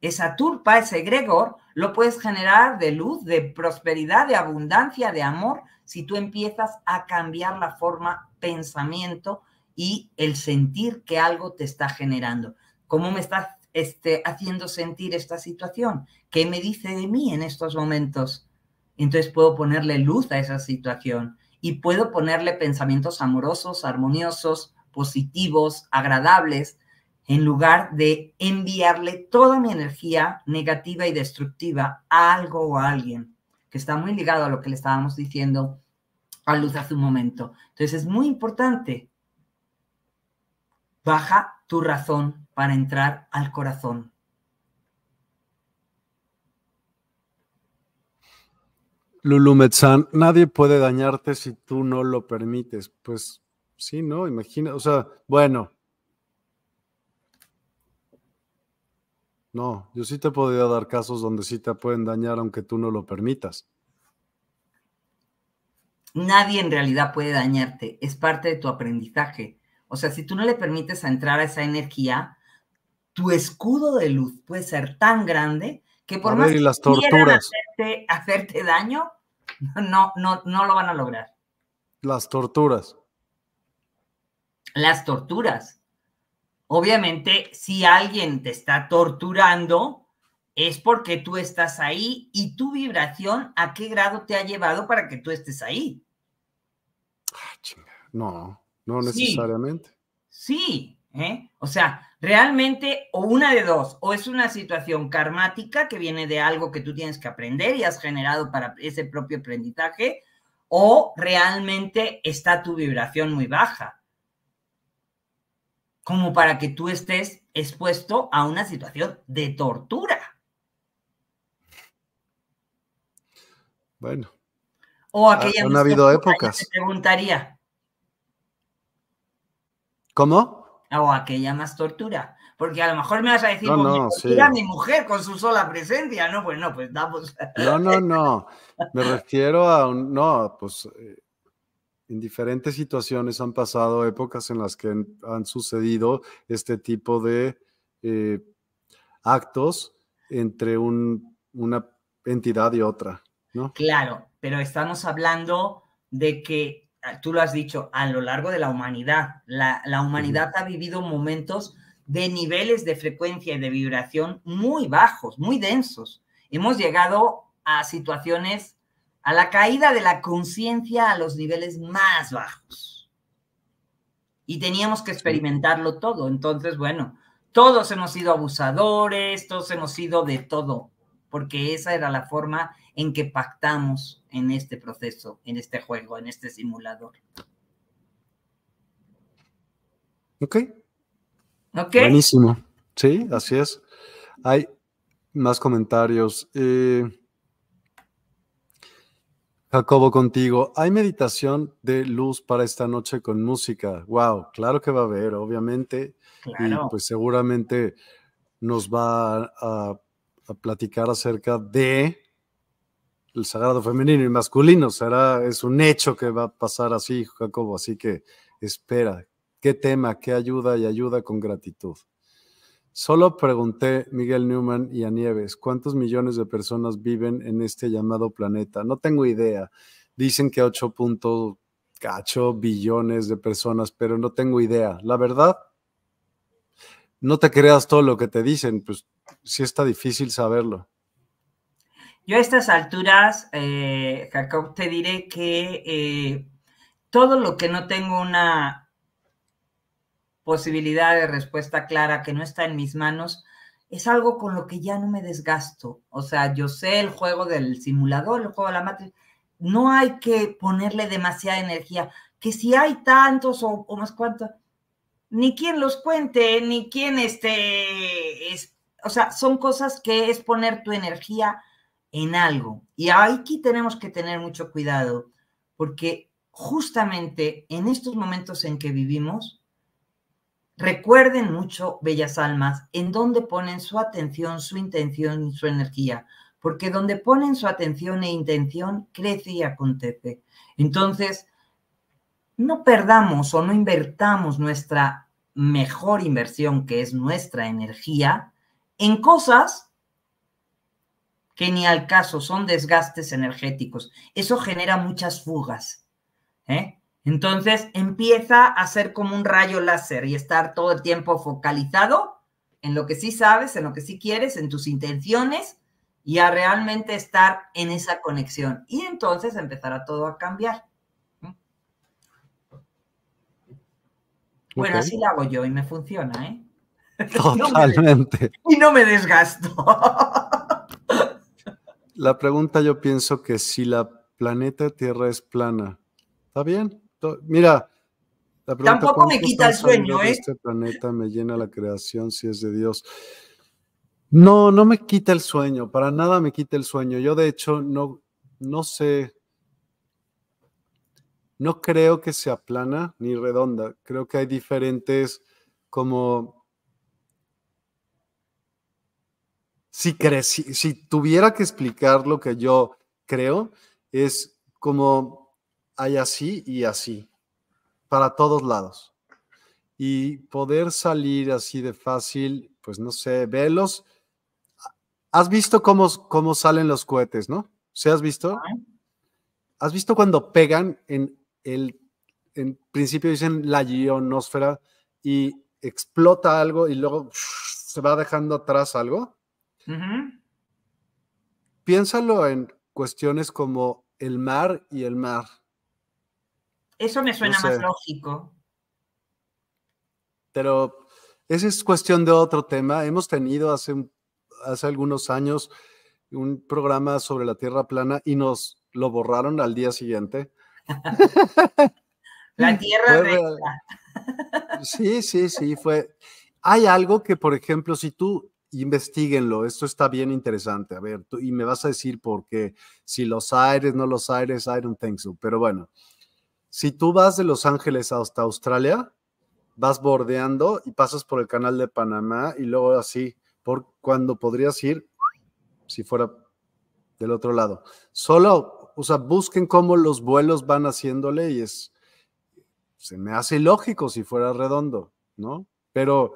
esa turpa, ese egregor, lo puedes generar de luz, de prosperidad, de abundancia, de amor, si tú empiezas a cambiar la forma, pensamiento y el sentir que algo te está generando. ¿Cómo me está este, haciendo sentir esta situación? ¿Qué me dice de mí en estos momentos? Entonces puedo ponerle luz a esa situación y puedo ponerle pensamientos amorosos, armoniosos, positivos, agradables, en lugar de enviarle toda mi energía negativa y destructiva a algo o a alguien, que está muy ligado a lo que le estábamos diciendo a Luz hace un momento. Entonces es muy importante. Baja tu razón para entrar al corazón. Lulu Metzán, nadie puede dañarte si tú no lo permites. Pues sí, ¿no? Imagina, o sea, bueno, No, yo sí te podría dar casos donde sí te pueden dañar aunque tú no lo permitas. Nadie en realidad puede dañarte, es parte de tu aprendizaje. O sea, si tú no le permites entrar a esa energía, tu escudo de luz puede ser tan grande que por más que las torturas. Hacerte, hacerte daño, no, no, no lo van a lograr. Las torturas. Las torturas. Obviamente, si alguien te está torturando, es porque tú estás ahí y tu vibración a qué grado te ha llevado para que tú estés ahí. Ah, no, no necesariamente. Sí, ¿eh? o sea, realmente o una de dos, o es una situación karmática que viene de algo que tú tienes que aprender y has generado para ese propio aprendizaje, o realmente está tu vibración muy baja como para que tú estés expuesto a una situación de tortura. Bueno. O aquella han habido épocas. Te preguntaría. ¿Cómo? O aquella más tortura. Porque a lo mejor me vas a decir, no, pues no, mi mujer con su sola presencia. No, pues no, pues damos. No, no, no. Me refiero a un. No, pues. Eh, en diferentes situaciones han pasado épocas en las que han, sucedido este tipo de eh, actos entre una entidad y otra, ¿no? Claro, pero estamos hablando de que, ah, tú lo has dicho, a lo largo de la humanidad, la, humanidad ha vivido momentos de niveles de frecuencia y de vibración muy bajos, muy densos. Hemos llegado a situaciones a la caída de la conciencia a los niveles más bajos. Y teníamos que experimentarlo todo. Entonces, bueno, todos hemos sido abusadores, todos hemos sido de todo, porque esa era la forma en que pactamos en este proceso, en este juego, en este simulador. Ok. Ok. Buenísimo. Sí, así es. Hay más comentarios. Eh, Jacobo, contigo. ¿Hay meditación de luz para esta noche con música? Wow, claro que va a haber, obviamente. Y pues seguramente nos va a, platicar acerca de el sagrado femenino y masculino. Será, es un hecho que va a pasar así, Jacobo. Así que espera. ¿Qué tema? ¿Qué ayuda y ayuda con gratitud? Solo pregunté, Miguel Newman y a Nieves, ¿cuántos millones de personas viven en este llamado planeta? No tengo idea. Dicen que 8.8 billones de personas, pero no tengo idea. La verdad, no te creas todo lo que te dicen, pues sí está difícil saberlo. Yo a estas alturas, eh, Jacob, te diré que eh, todo lo que no tengo una posibilidad de respuesta clara, que no está en mis manos, es algo con lo que ya no me desgasto. O sea, yo sé el juego del simulador, el juego de la matriz. No hay que ponerle demasiada energía. Que si hay tantos o, más cuantos, ni quien los cuente, ni quien este, es, o sea, son cosas que es poner tu energía en algo. Y aquí tenemos que tener mucho cuidado, porque justamente en estos momentos en que vivimos, recuerden mucho, bellas almas, en dónde ponen su atención, su intención y su energía, porque donde ponen su atención e intención, crece y acontece. Entonces, no perdamos o no invertamos nuestra mejor inversión, que es nuestra energía, en cosas que ni al caso son desgastes energéticos. Eso genera muchas fugas. ¿eh? Entonces empieza a ser como un rayo láser y estar todo el tiempo focalizado en lo que sí sabes, en lo que sí quieres, en tus intenciones y a realmente estar en esa conexión. Y entonces empezará todo a cambiar. Bueno, así lo hago yo y me funciona, ¿eh? [laughs] Totalmente. y no me desgasto. la pregunta yo pienso que si la planeta Tierra es plana, ¿está bien? Mira, la pregunta, Tampoco me quita el sueño, ¿eh? Este planeta me llena la creación si es de Dios. No, no me quita el sueño, para nada me quita el sueño. Yo de hecho no, no sé, no creo que sea plana ni redonda. Creo que hay diferentes como... Si, si tuviera que explicar lo que yo creo, es como hay así y así, para todos lados. Y poder salir así de fácil, pues no sé, velos. ¿Has visto cómo, cómo salen los cohetes, no? ¿Se has visto? ¿Has visto cuando pegan en el, en principio dicen la ionosfera y explota algo y luego se va dejando atrás algo. Piénsalo en cuestiones como el mar y el mar. Eso me suena más lógico. Pero esa es cuestión de otro tema. Hemos tenido hace, hace algunos años un programa sobre la Tierra plana y nos lo borraron al día siguiente la [laughs] tierra recta. Sí, sí, sí, fue. Hay algo que, por ejemplo, si tú investiguenlo, esto está bien interesante. A ver, tú, y me vas a decir por qué, si los aires, no los aires, I don't think so. Pero bueno, si tú vas de Los Ángeles hasta Australia, vas bordeando y pasas por el canal de Panamá y luego así, por cuando podrías ir si fuera del otro lado. Solo o sea, busquen cómo los vuelos van haciéndole y es, se me hace lógico si fuera redondo, ¿no? Pero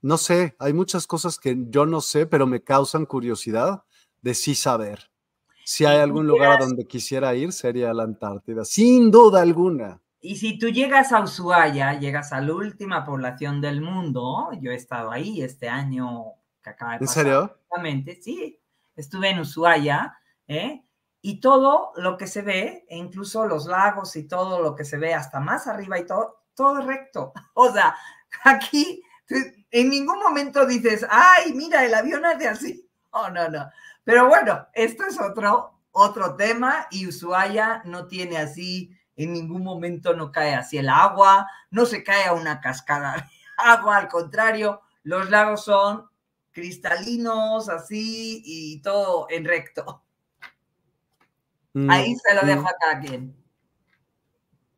no sé, hay muchas cosas que yo no sé, pero me causan curiosidad de sí saber. Si hay algún lugar a donde quisiera ir, sería la Antártida, sin duda alguna. Y si tú llegas a Ushuaia, llegas a la última población del mundo, yo he estado ahí este año que acaba de pasar. ¿En serio? Sí, estuve en Ushuaia, ¿eh? y todo lo que se ve, e incluso los lagos y todo lo que se ve hasta más arriba y todo, todo recto. [laughs] O sea, aquí en ningún momento dices, ay, mira, el avión hace así. Oh, [laughs] no, no. Pero bueno, esto es otro, otro tema y Ushuaia no tiene así, en ningún momento no cae así el agua, no se cae a una cascada de [laughs] agua, al contrario, los lagos son cristalinos así y todo en recto. Ahí se lo dejo a cada quien.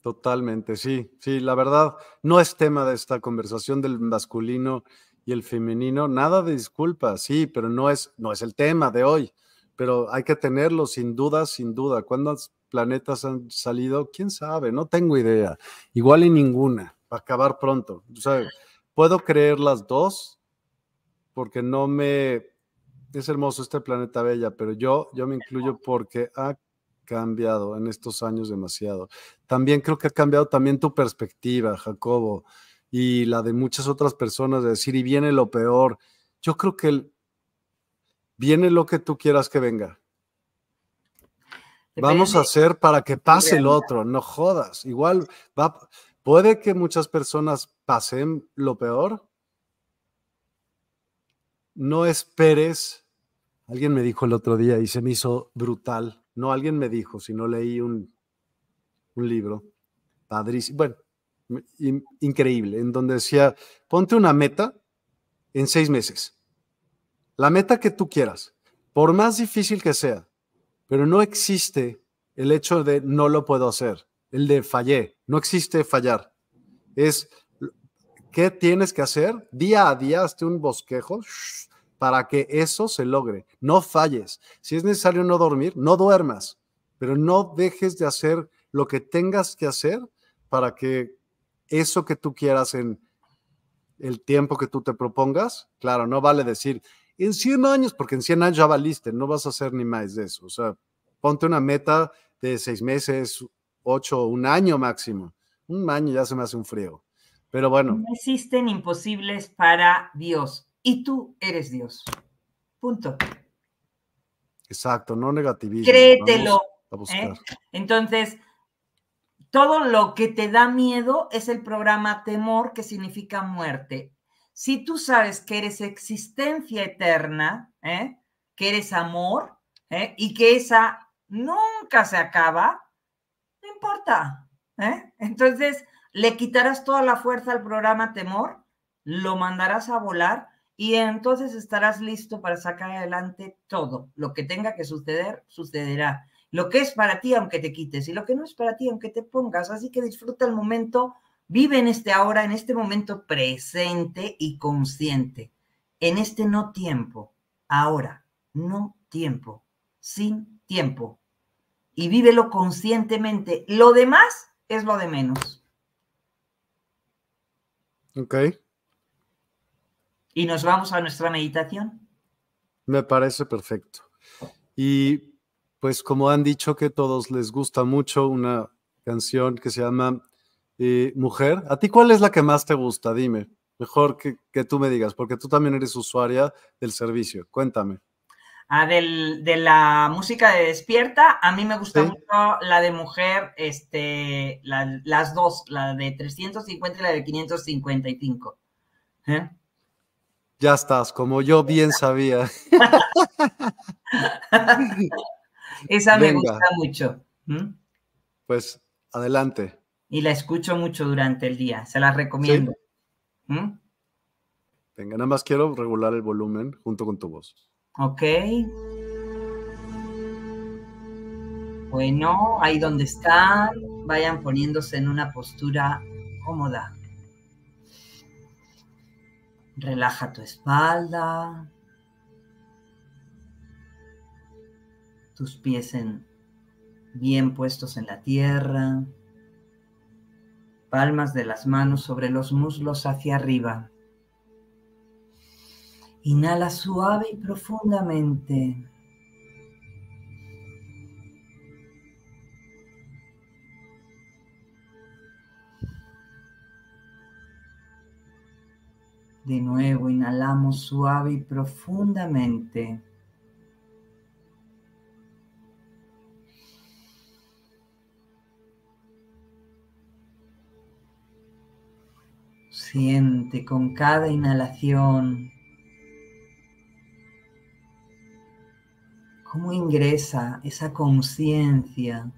Totalmente, sí, sí, la verdad, no es tema de esta conversación del masculino y el femenino, nada de disculpa, sí, pero no es, no es el tema de hoy, pero hay que tenerlo sin duda, sin duda. ¿Cuántos planetas han salido? ¿Quién sabe? No tengo idea. Igual y ninguna, para acabar pronto. O sea, puedo creer las dos porque no me... Es hermoso este planeta bella, pero yo, yo me incluyo porque, ah, cambiado en estos años demasiado. También creo que ha cambiado también tu perspectiva, Jacobo, y la de muchas otras personas de decir, y viene lo peor. Yo creo que viene lo que tú quieras que venga. Vamos a hacer para que pase el otro, no jodas. Igual va, puede que muchas personas pasen lo peor. No esperes. Alguien me dijo el otro día y se me hizo brutal. No alguien me dijo, sino leí un, un libro padrísimo. Bueno, increíble, en donde decía, ponte una meta en seis meses. La meta que tú quieras, por más difícil que sea, pero no existe el hecho de no lo puedo hacer, el de fallé, no existe fallar. Es qué tienes que hacer día a día, hazte un bosquejo para que eso se logre. No falles. Si es necesario no dormir, no duermas, pero no dejes de hacer lo que tengas que hacer para que eso que tú quieras en el tiempo que tú te propongas, claro, no vale decir en 100 años, porque en 100 años ya valiste, no vas a hacer ni más de eso. O sea, ponte una meta de seis meses, ocho, un año máximo. Un año ya se me hace un frío. Pero bueno. No existen imposibles para Dios y tú eres Dios. Punto. Exacto, no negativismo. Créetelo. ¿eh? Entonces, todo lo que te da miedo es el programa temor, que significa muerte. Si tú sabes que eres existencia eterna, ¿eh? que eres amor, ¿eh? y que esa nunca se acaba, no importa. ¿eh? Entonces, le quitarás toda la fuerza al programa temor, lo mandarás a volar y entonces estarás listo para sacar adelante todo. Lo que tenga que suceder, sucederá lo que es para ti aunque te quites y lo que no es para ti aunque te pongas. Así que disfruta el momento, vive en este ahora, en este momento presente y consciente, en este no tiempo, ahora, no tiempo, sin tiempo. Y vívelo conscientemente. Lo demás es lo de menos. Ok. Y nos vamos a nuestra meditación. Me parece perfecto. Y pues como han dicho que todos les gusta mucho una canción que se llama eh, Mujer. ¿A ti cuál es la que más te gusta? Dime. Mejor que, tú me digas, porque tú también eres usuaria del servicio. Cuéntame. Ah, de la música de Despierta, a mí me gusta mucho la de Mujer, este, las dos, la de 350 y la de 555. ¿Eh? Ya estás, como yo bien sabía. [laughs] [laughs] Esa me gusta mucho. Pues adelante. Y la escucho mucho durante el día, se la recomiendo. Venga, nada más quiero regular el volumen junto con tu voz. Ok. Bueno, ahí donde están, vayan poniéndose en una postura cómoda. Relaja tu espalda, tus pies en, bien puestos en la tierra, palmas de las manos sobre los muslos hacia arriba. Inhala suave y profundamente. De nuevo, inhalamos suave y profundamente. Siente con cada inhalación cómo ingresa esa conciencia,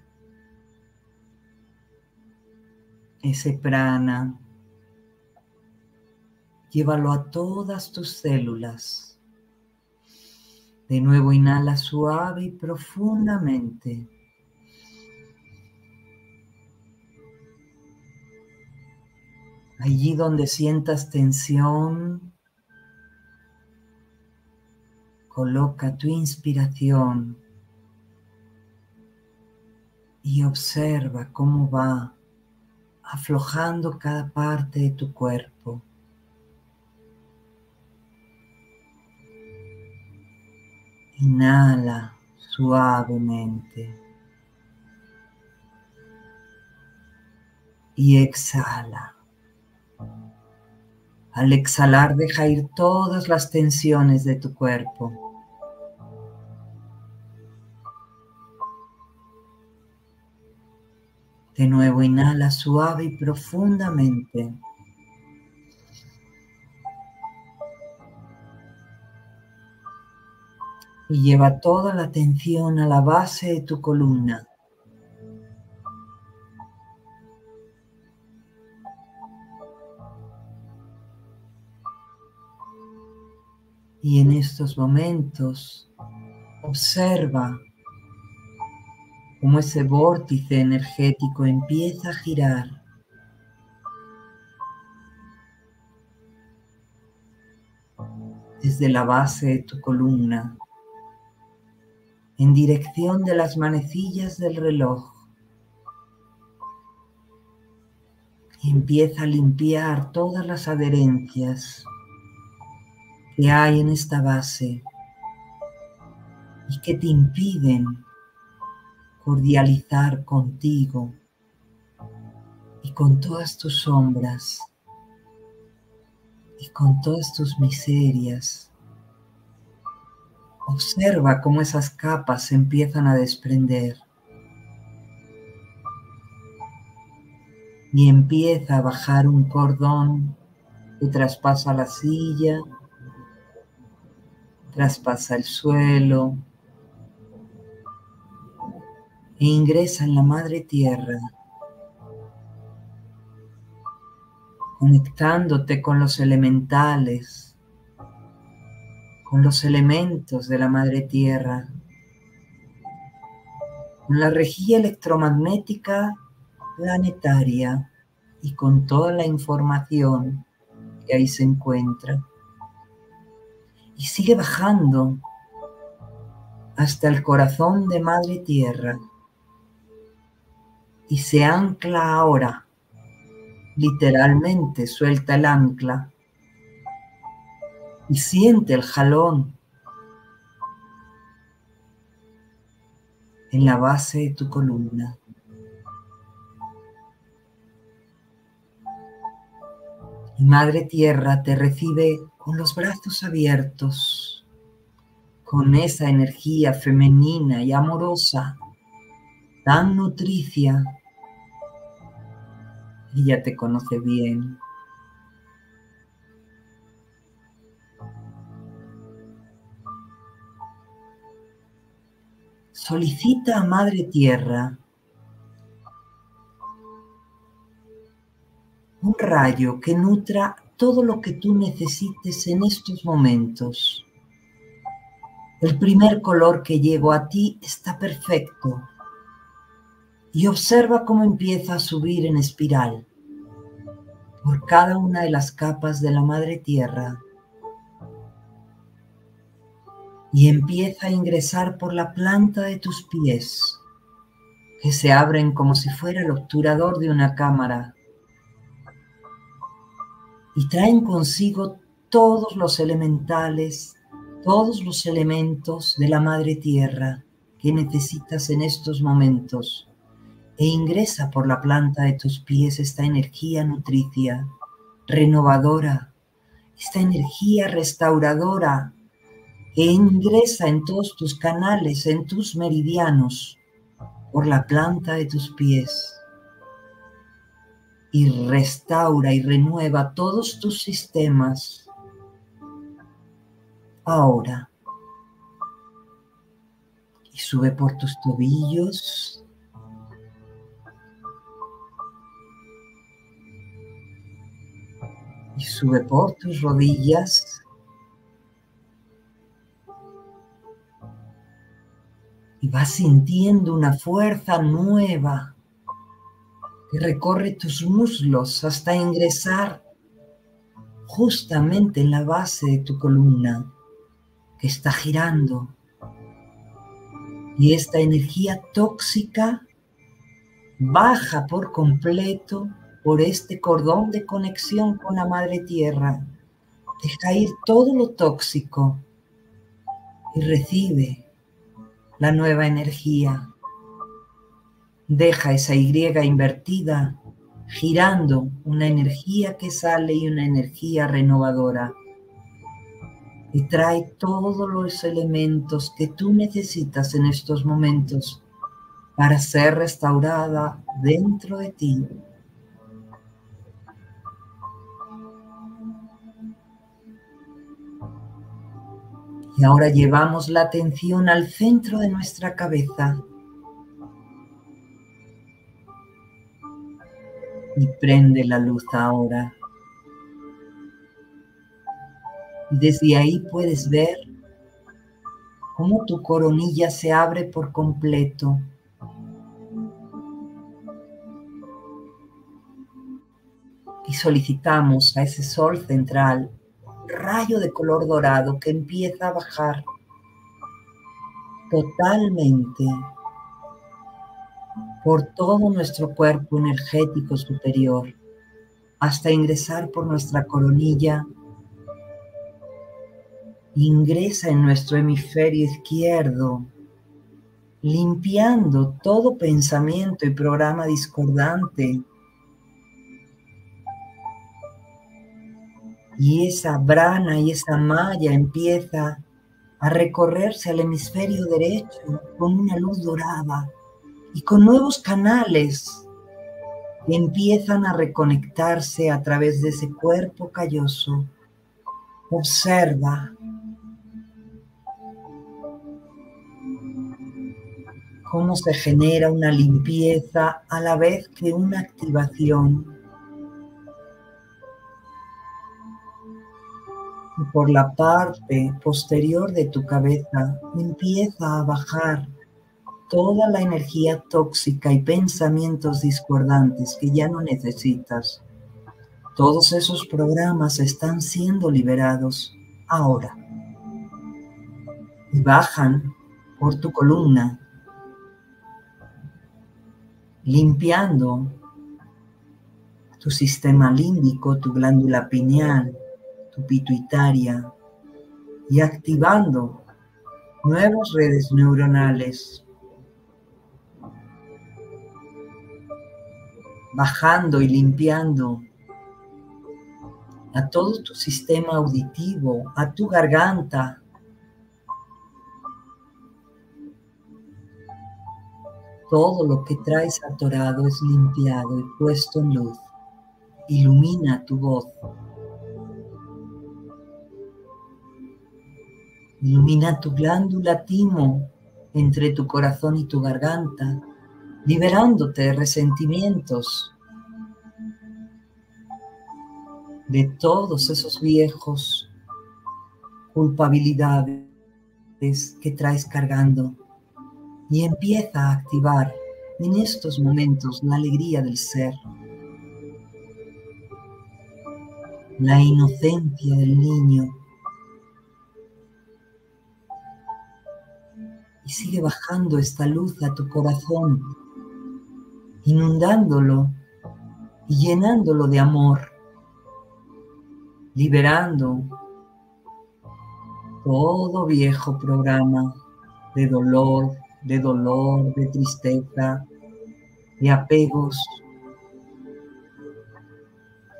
ese prana. Llévalo a todas tus células. De nuevo inhala suave y profundamente. Allí donde sientas tensión, coloca tu inspiración y observa cómo va aflojando cada parte de tu cuerpo. Inhala suavemente y exhala. Al exhalar deja ir todas las tensiones de tu cuerpo. De nuevo inhala suave y profundamente. Y lleva toda la atención a la base de tu columna. Y en estos momentos observa cómo ese vórtice energético empieza a girar. desde la base de tu columna en dirección de las manecillas del reloj. Y empieza a limpiar todas las adherencias que hay en esta base y que te impiden cordializar contigo y con todas tus sombras y con todas tus miserias. Observa cómo esas capas se empiezan a desprender y empieza a bajar un cordón que traspasa la silla, traspasa el suelo e ingresa en la madre tierra, conectándote con los elementales, con los elementos de la madre tierra, con la rejilla electromagnética planetaria y con toda la información que ahí se encuentra y sigue bajando hasta el corazón de Madre Tierra y se ancla ahora, literalmente suelta el ancla y siente el jalón en la base de tu columna. Y Madre Tierra te recibe con los brazos abiertos, con esa energía femenina y amorosa, tan nutricia. Ella te conoce bien. Solicita a Madre Tierra un rayo que nutra todo lo que tú necesites en estos momentos. El primer color que llegó a ti está perfecto. Y observa cómo empieza a subir en espiral por cada una de las capas de la madre tierra. Y empieza a ingresar por la planta de tus pies, que se abren como si fuera el obturador de una cámara y traen consigo todos los elementales, todos los elementos de la madre tierra que necesitas en estos momentos. E ingresa por la planta de tus pies esta energía nutricia, renovadora, esta energía restauradora que ingresa en todos tus canales, en tus meridianos, por la planta de tus pies y restaura y renueva todos tus sistemas. Ahora. Y sube por tus tobillos. Y sube por tus rodillas. Y vas sintiendo una fuerza nueva y recorre tus muslos hasta ingresar justamente en la base de tu columna que está girando. Y esta energía tóxica baja por completo por este cordón de conexión con la madre tierra. Deja ir todo lo tóxico y recibe la nueva energía Deja esa Y invertida girando una energía que sale y una energía renovadora. Y trae todos los elementos que tú necesitas en estos momentos para ser restaurada dentro de ti. Y ahora llevamos la atención al centro de nuestra cabeza. Y prende la luz ahora. Y desde ahí puedes ver cómo tu coronilla se abre por completo. Y solicitamos a ese sol central rayo de color dorado que empieza a bajar totalmente por todo nuestro cuerpo energético superior hasta ingresar por nuestra coronilla. Ingresa en nuestro hemisferio izquierdo, limpiando todo pensamiento y programa discordante y esa brana y esa malla empieza a recorrerse al hemisferio derecho con una luz dorada y con nuevos canales empiezan a reconectarse a través de ese cuerpo calloso. Observa. Cómo se genera una limpieza a la vez que una activación. Y por la parte posterior de tu cabeza empieza a bajar toda la energía tóxica y pensamientos discordantes que ya no necesitas. Todos esos programas están siendo liberados ahora y bajan por tu columna, limpiando tu sistema límbico, tu glándula pineal, tu pituitaria y activando nuevas redes neuronales, bajando y limpiando a todo tu sistema auditivo, a tu garganta. Todo lo que traes atorado es limpiado y puesto en luz. Ilumina tu voz. Ilumina tu glándula timo entre tu corazón y tu garganta, liberándote de resentimientos, de todos esos viejos culpabilidades que traes cargando. Y empieza a activar en estos momentos la alegría del ser, la inocencia del niño. Y sigue bajando esta luz a tu corazón, inundándolo y llenándolo de amor, liberando todo viejo programa de dolor, de dolor, de tristeza, de apegos.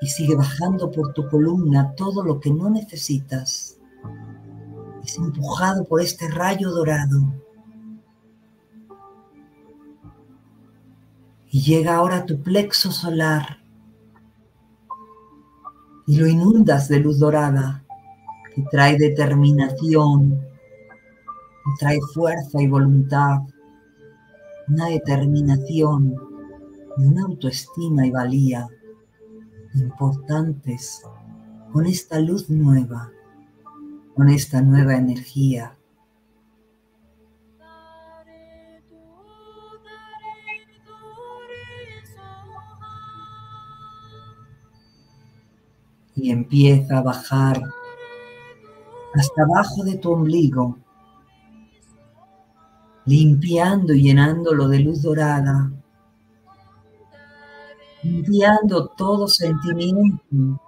Y sigue bajando por tu columna todo lo que no necesitas. Es empujado por este rayo dorado y llega ahora a tu plexo solar y lo inundas de luz dorada que trae determinación, que trae fuerza y voluntad, una determinación y una autoestima y valía importantes con esta luz nueva, con esta nueva energía y empieza a bajar hasta abajo de tu ombligo, limpiando y llenándolo de luz dorada, limpiando todo sentimiento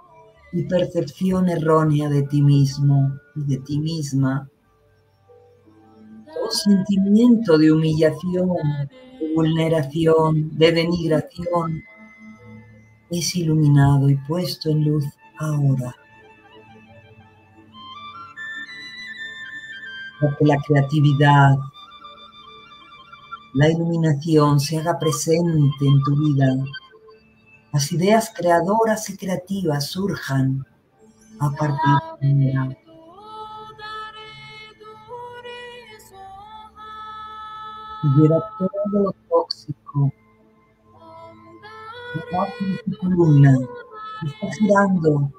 y percepción errónea de ti mismo y de ti misma, todo sentimiento de humillación, de vulneración, de denigración, es iluminado y puesto en luz ahora. Porque la creatividad, la iluminación se haga presente en tu vida. Las ideas creadoras y creativas surjan a partir de ahora. Libera todo lo tóxico. tu columna está girando.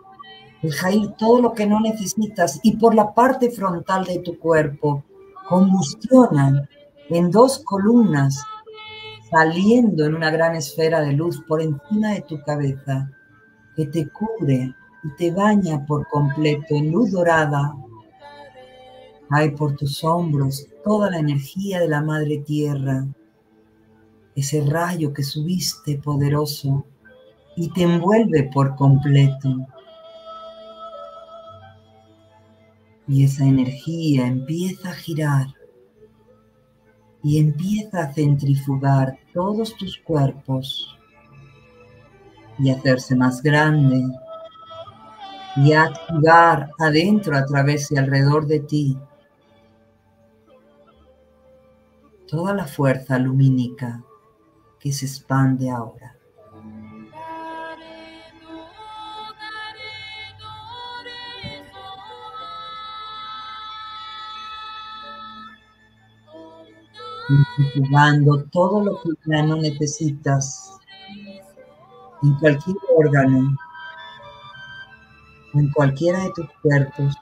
Deja ir todo lo que no necesitas y por la parte frontal de tu cuerpo combustionan en dos columnas saliendo en una gran esfera de luz por encima de tu cabeza que te cubre y te baña por completo en luz dorada. Hay por tus hombros toda la energía de la Madre Tierra, ese rayo que subiste poderoso y te envuelve por completo. Y esa energía empieza a girar y empieza a centrifugar todos tus cuerpos y hacerse más grande y a activar adentro, a través y alrededor de ti toda la fuerza lumínica que se expande ahora. Jugando todo lo que ya no necesitas en cualquier órgano, en cualquiera de tus cuerpos.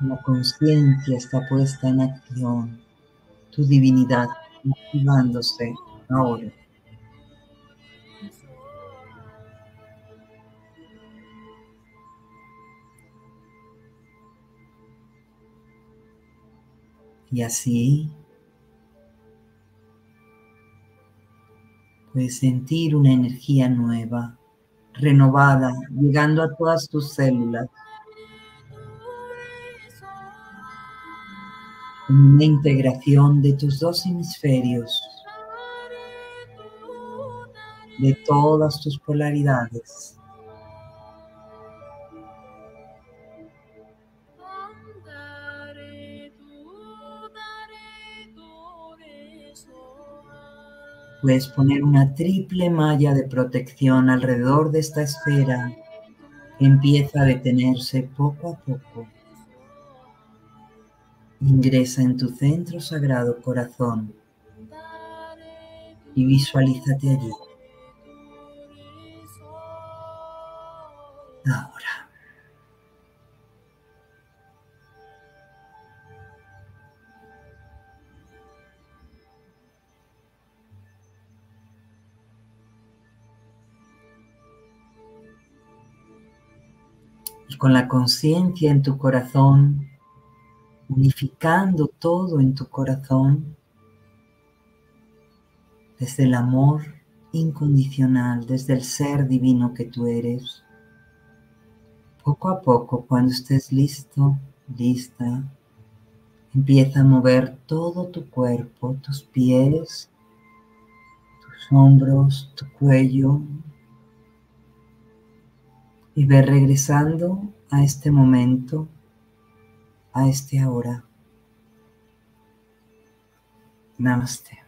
La conciencia está puesta en acción, tu divinidad activándose ahora. Y así puedes sentir una energía nueva, renovada, llegando a todas tus células. Una integración de tus dos hemisferios, de todas tus polaridades. Puedes poner una triple malla de protección alrededor de esta esfera que empieza a detenerse poco a poco. Ingresa en tu centro sagrado corazón y visualízate allí. Ahora. Con la conciencia en tu corazón, unificando todo en tu corazón, desde el amor incondicional, desde el ser divino que tú eres. Poco a poco, cuando estés listo, lista, empieza a mover todo tu cuerpo, tus pies, tus hombros, tu cuello, y ve regresando a este momento, a este ahora. Namaste.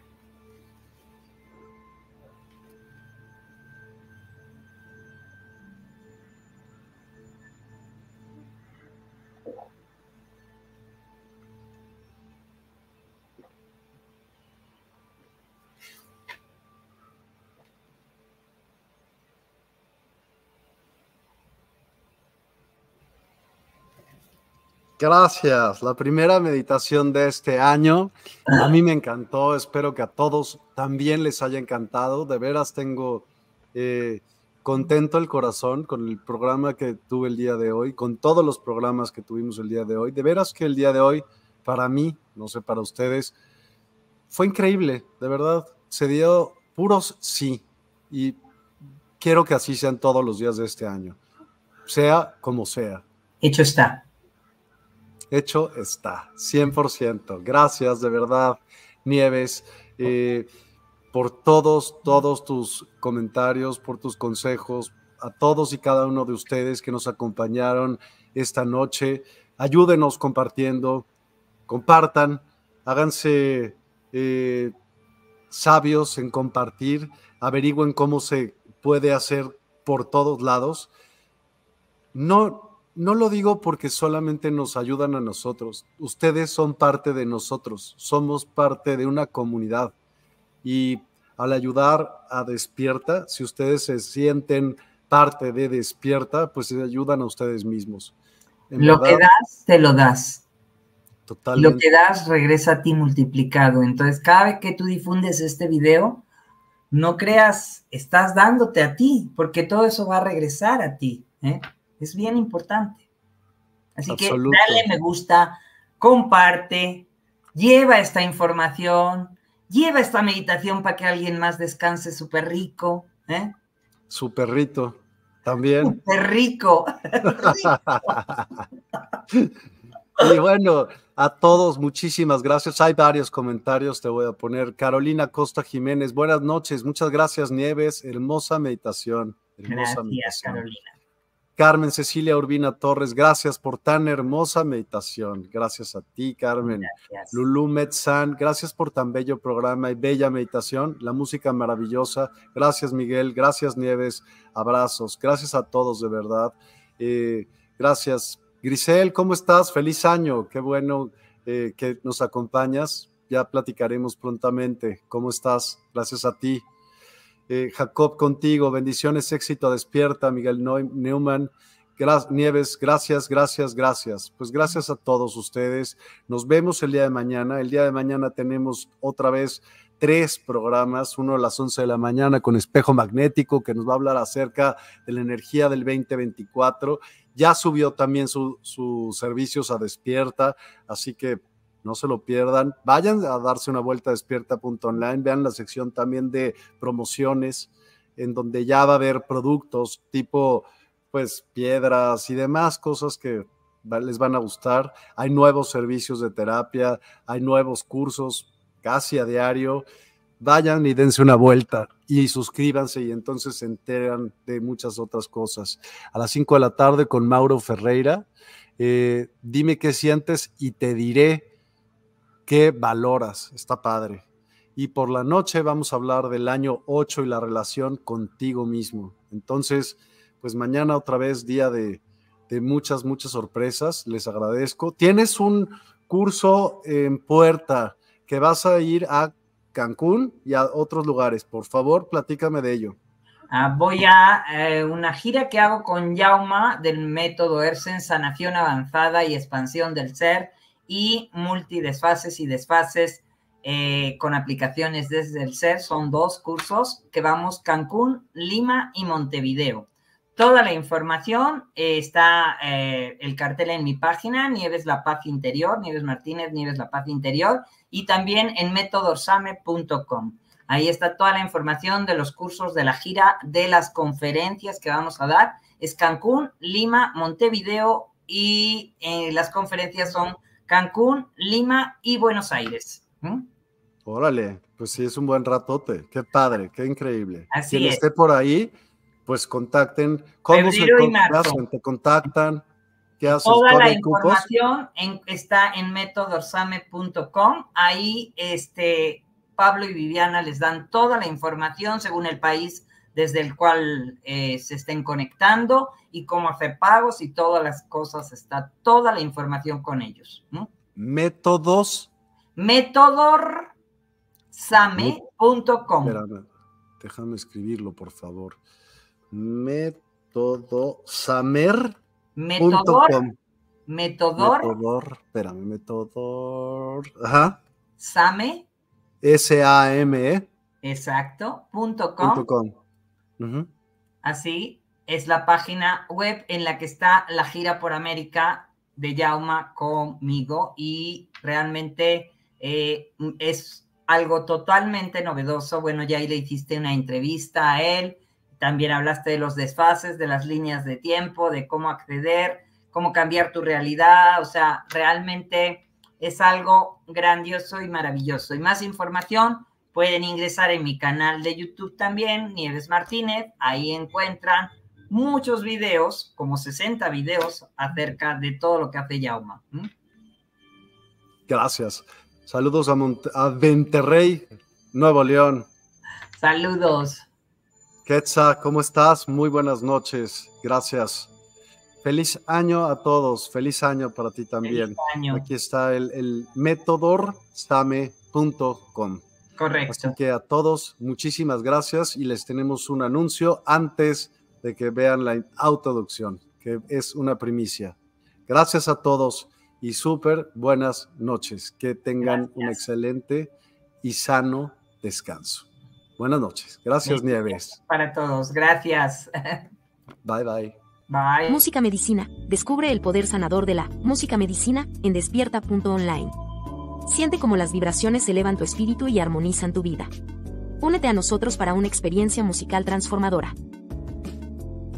Gracias. La primera meditación de este año. A mí me encantó. Espero que a todos también les haya encantado. De veras tengo eh, contento el corazón con el programa que tuve el día de hoy, con todos los programas que tuvimos el día de hoy. De veras que el día de hoy, para mí, no sé, para ustedes, fue increíble. De verdad, se dio puros sí. Y quiero que así sean todos los días de este año. Sea como sea. Hecho está. Hecho está, 100%. Gracias, de verdad, Nieves, eh, por todos, todos tus comentarios, por tus consejos, a todos y cada uno de ustedes que nos acompañaron esta noche. ayúdenos compartiendo, compartan, háganse eh, sabios en compartir, averigüen cómo se puede hacer por todos lados. No, no lo digo porque solamente nos ayudan a nosotros. Ustedes son parte de nosotros, somos parte de una comunidad. Y al ayudar a Despierta, si ustedes se sienten parte de Despierta, pues se ayudan a ustedes mismos. lo que das, te lo das. Totalmente. Lo que das regresa a ti multiplicado. Entonces, cada vez que tú difundes este video, no creas, estás dándote a ti, porque todo eso va a regresar a ti. ¿eh? Es bien importante. Así que dale me gusta, comparte, lleva esta información, lleva esta meditación para que alguien más descanse súper rico. ¿eh? Su perrito, también. Súper rico. [laughs] y bueno, a todos, muchísimas gracias. Hay varios comentarios, te voy a poner. Carolina Costa Jiménez, buenas noches, muchas gracias, Nieves. Hermosa meditación. Hermosa gracias, Carolina. Carmen Cecilia Urbina Torres, gracias por tan hermosa meditación. Gracias a ti, Carmen. Gracias. Lulu Metzan, gracias por tan bello programa y bella meditación. La música maravillosa. Gracias, Miguel. Gracias, Nieves. Abrazos. Gracias a todos, de verdad. Eh, gracias. Grisel, ¿cómo estás? Feliz año. Qué bueno eh, que nos acompañas. Ya platicaremos prontamente. ¿Cómo estás? Gracias a ti. Eh, Jacob contigo, bendiciones, éxito, despierta, Miguel Neumann, Nieves, gracias, gracias, gracias. Pues gracias a todos ustedes. Nos vemos el día de mañana. El día de mañana tenemos otra vez tres programas, uno a las 11 de la mañana con espejo magnético que nos va a hablar acerca de la energía del 2024. Ya subió también sus servicios a despierta, así que no se lo pierdan. Vayan a darse una vuelta a despierta.online, vean la sección también de promociones, en donde ya va a haber productos tipo, pues, piedras y demás cosas que les van a gustar. Hay nuevos servicios de terapia, hay nuevos cursos casi a diario. Vayan y dense una vuelta y suscríbanse y entonces se enteran de muchas otras cosas. A las 5 de la tarde con Mauro Ferreira. Eh, dime qué sientes y te diré qué valoras. Está padre. Y por la noche vamos a hablar del año 8 y la relación contigo mismo. Entonces, pues mañana otra vez día de, muchas, muchas sorpresas. Les agradezco. Tienes un curso en puerta que vas a ir a Cancún y a otros lugares. Por favor, platícame de ello. Ah, voy a eh, una gira que hago con Yauma del método ERSEN, sanación avanzada y expansión del ser y multidesfases y desfases eh, con aplicaciones desde el ser. Son dos cursos que vamos Cancún, Lima y Montevideo. Toda la información eh, está eh, el cartel en mi página, Nieves La Paz Interior, Nieves Martínez, Nieves La Paz Interior, y también en métodosame.com. Ahí está toda la información de los cursos de la gira, de las conferencias que vamos a dar. Es Cancún, Lima, Montevideo y las conferencias son Cancún, Lima y Buenos Aires. Órale, pues sí, es un buen ratote. Qué padre, qué increíble. Así Quien es. esté por ahí, pues contacten. ¿Cómo se hacen? ¿Te contactan? ¿Qué haces? Toda la información está en metodorsame.com. Ahí este, Pablo y Viviana les dan toda la información según el país desde el cual eh, se estén conectando y cómo hacer pagos y todas las cosas, está toda la información con ellos. Métodos. Métodorsame.com. déjame escribirlo, por favor. Métodosamer. Metodor. Metodor. Metodor. Espérame, metodor. Ajá. Same. S-A-M-E. Exacto. Punto com. com. Así es la página web en la que está la gira por América de Yauma conmigo y realmente eh, es algo totalmente novedoso. Bueno, ya ahí le hiciste una entrevista a él, también hablaste de los desfases, de las líneas de tiempo, de cómo acceder, cómo cambiar tu realidad, o sea, realmente es algo grandioso y maravilloso. Y más información pueden ingresar en mi canal de YouTube también, Nieves Martínez, ahí encuentran muchos videos, como 60 videos acerca de todo lo que hace Yauma. Gracias. Saludos a, a Venterrey, Nuevo León. Saludos. Quetzal, ¿cómo estás? Muy buenas noches. Gracias. Feliz año a todos. Feliz año para ti también. Aquí está el, el metodorsame.com. Correcto. Así que a todos, muchísimas gracias y les tenemos un anuncio antes de que vean la autoducción, que es una primicia. Gracias a todos y súper buenas noches. Que tengan un excelente y sano descanso. Buenas noches. Gracias, Nieves. Para todos. Gracias. Bye, bye. Bye. Música Medicina. Descubre el poder sanador de la música medicina en despierta.online. Siente cómo las vibraciones elevan tu espíritu y armonizan tu vida. Únete a nosotros para una experiencia musical transformadora.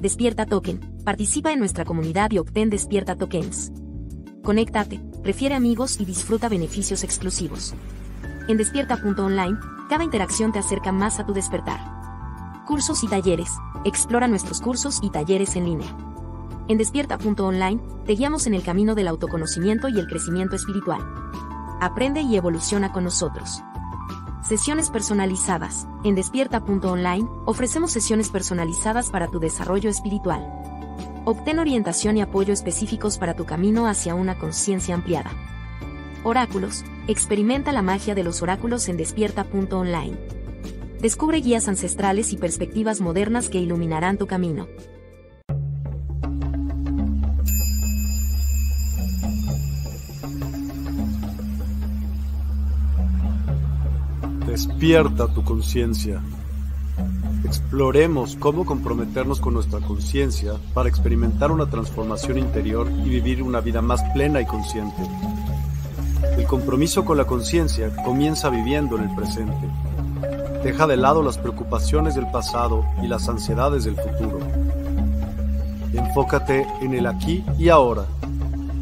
Despierta Token. Participa en nuestra comunidad y obtén Despierta Tokens. Conéctate, refiere amigos y disfruta beneficios exclusivos. En despierta.online, cada interacción te acerca más a tu despertar. Cursos y talleres. Explora nuestros cursos y talleres en línea. En despierta.online, te guiamos en el camino del autoconocimiento y el crecimiento espiritual. Aprende y evoluciona con nosotros. Sesiones personalizadas. En despierta.online, ofrecemos sesiones personalizadas para tu desarrollo espiritual. Obtén orientación y apoyo específicos para tu camino hacia una conciencia ampliada. Oráculos. Experimenta la magia de los oráculos en despierta.online. Descubre guías ancestrales y perspectivas modernas que iluminarán tu camino. Despierta tu conciencia. Exploremos cómo comprometernos con nuestra conciencia para experimentar una transformación interior y vivir una vida más plena y consciente. El compromiso con la conciencia comienza viviendo en el presente. Deja de lado las preocupaciones del pasado y las ansiedades del futuro. Enfócate en el aquí y ahora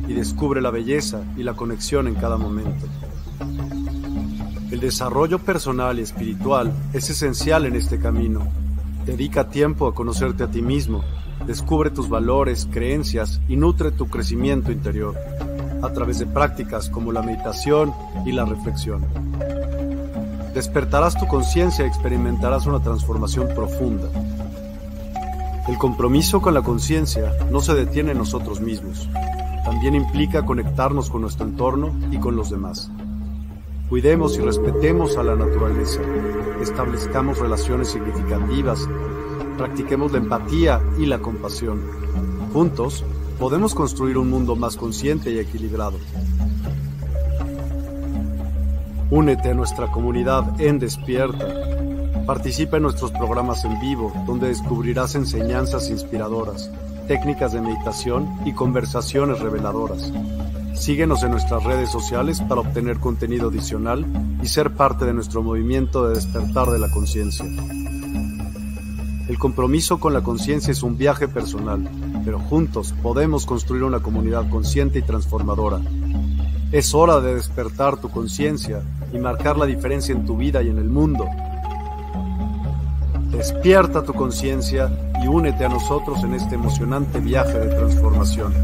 y descubre la belleza y la conexión en cada momento. Desarrollo personal y espiritual es esencial en este camino. Dedica tiempo a conocerte a ti mismo, descubre tus valores, creencias y nutre tu crecimiento interior a través de prácticas como la meditación y la reflexión. Despertarás tu conciencia y experimentarás una transformación profunda. El compromiso con la conciencia no se detiene en nosotros mismos, también implica conectarnos con nuestro entorno y con los demás. Cuidemos y respetemos a la naturaleza, establezcamos relaciones significativas, practiquemos la empatía y la compasión. Juntos, podemos construir un mundo más consciente y equilibrado. Únete a nuestra comunidad en Despierta. Participa en nuestros programas en vivo, donde descubrirás enseñanzas inspiradoras, técnicas de meditación y conversaciones reveladoras. Síguenos en nuestras redes sociales para obtener contenido adicional y ser parte de nuestro movimiento de despertar de la conciencia. El compromiso con la conciencia es un viaje personal pero juntos podemos construir una comunidad consciente y transformadora. Es hora de despertar tu conciencia y marcar la diferencia en tu vida y en el mundo. Despierta tu conciencia y únete a nosotros en este emocionante viaje de transformación.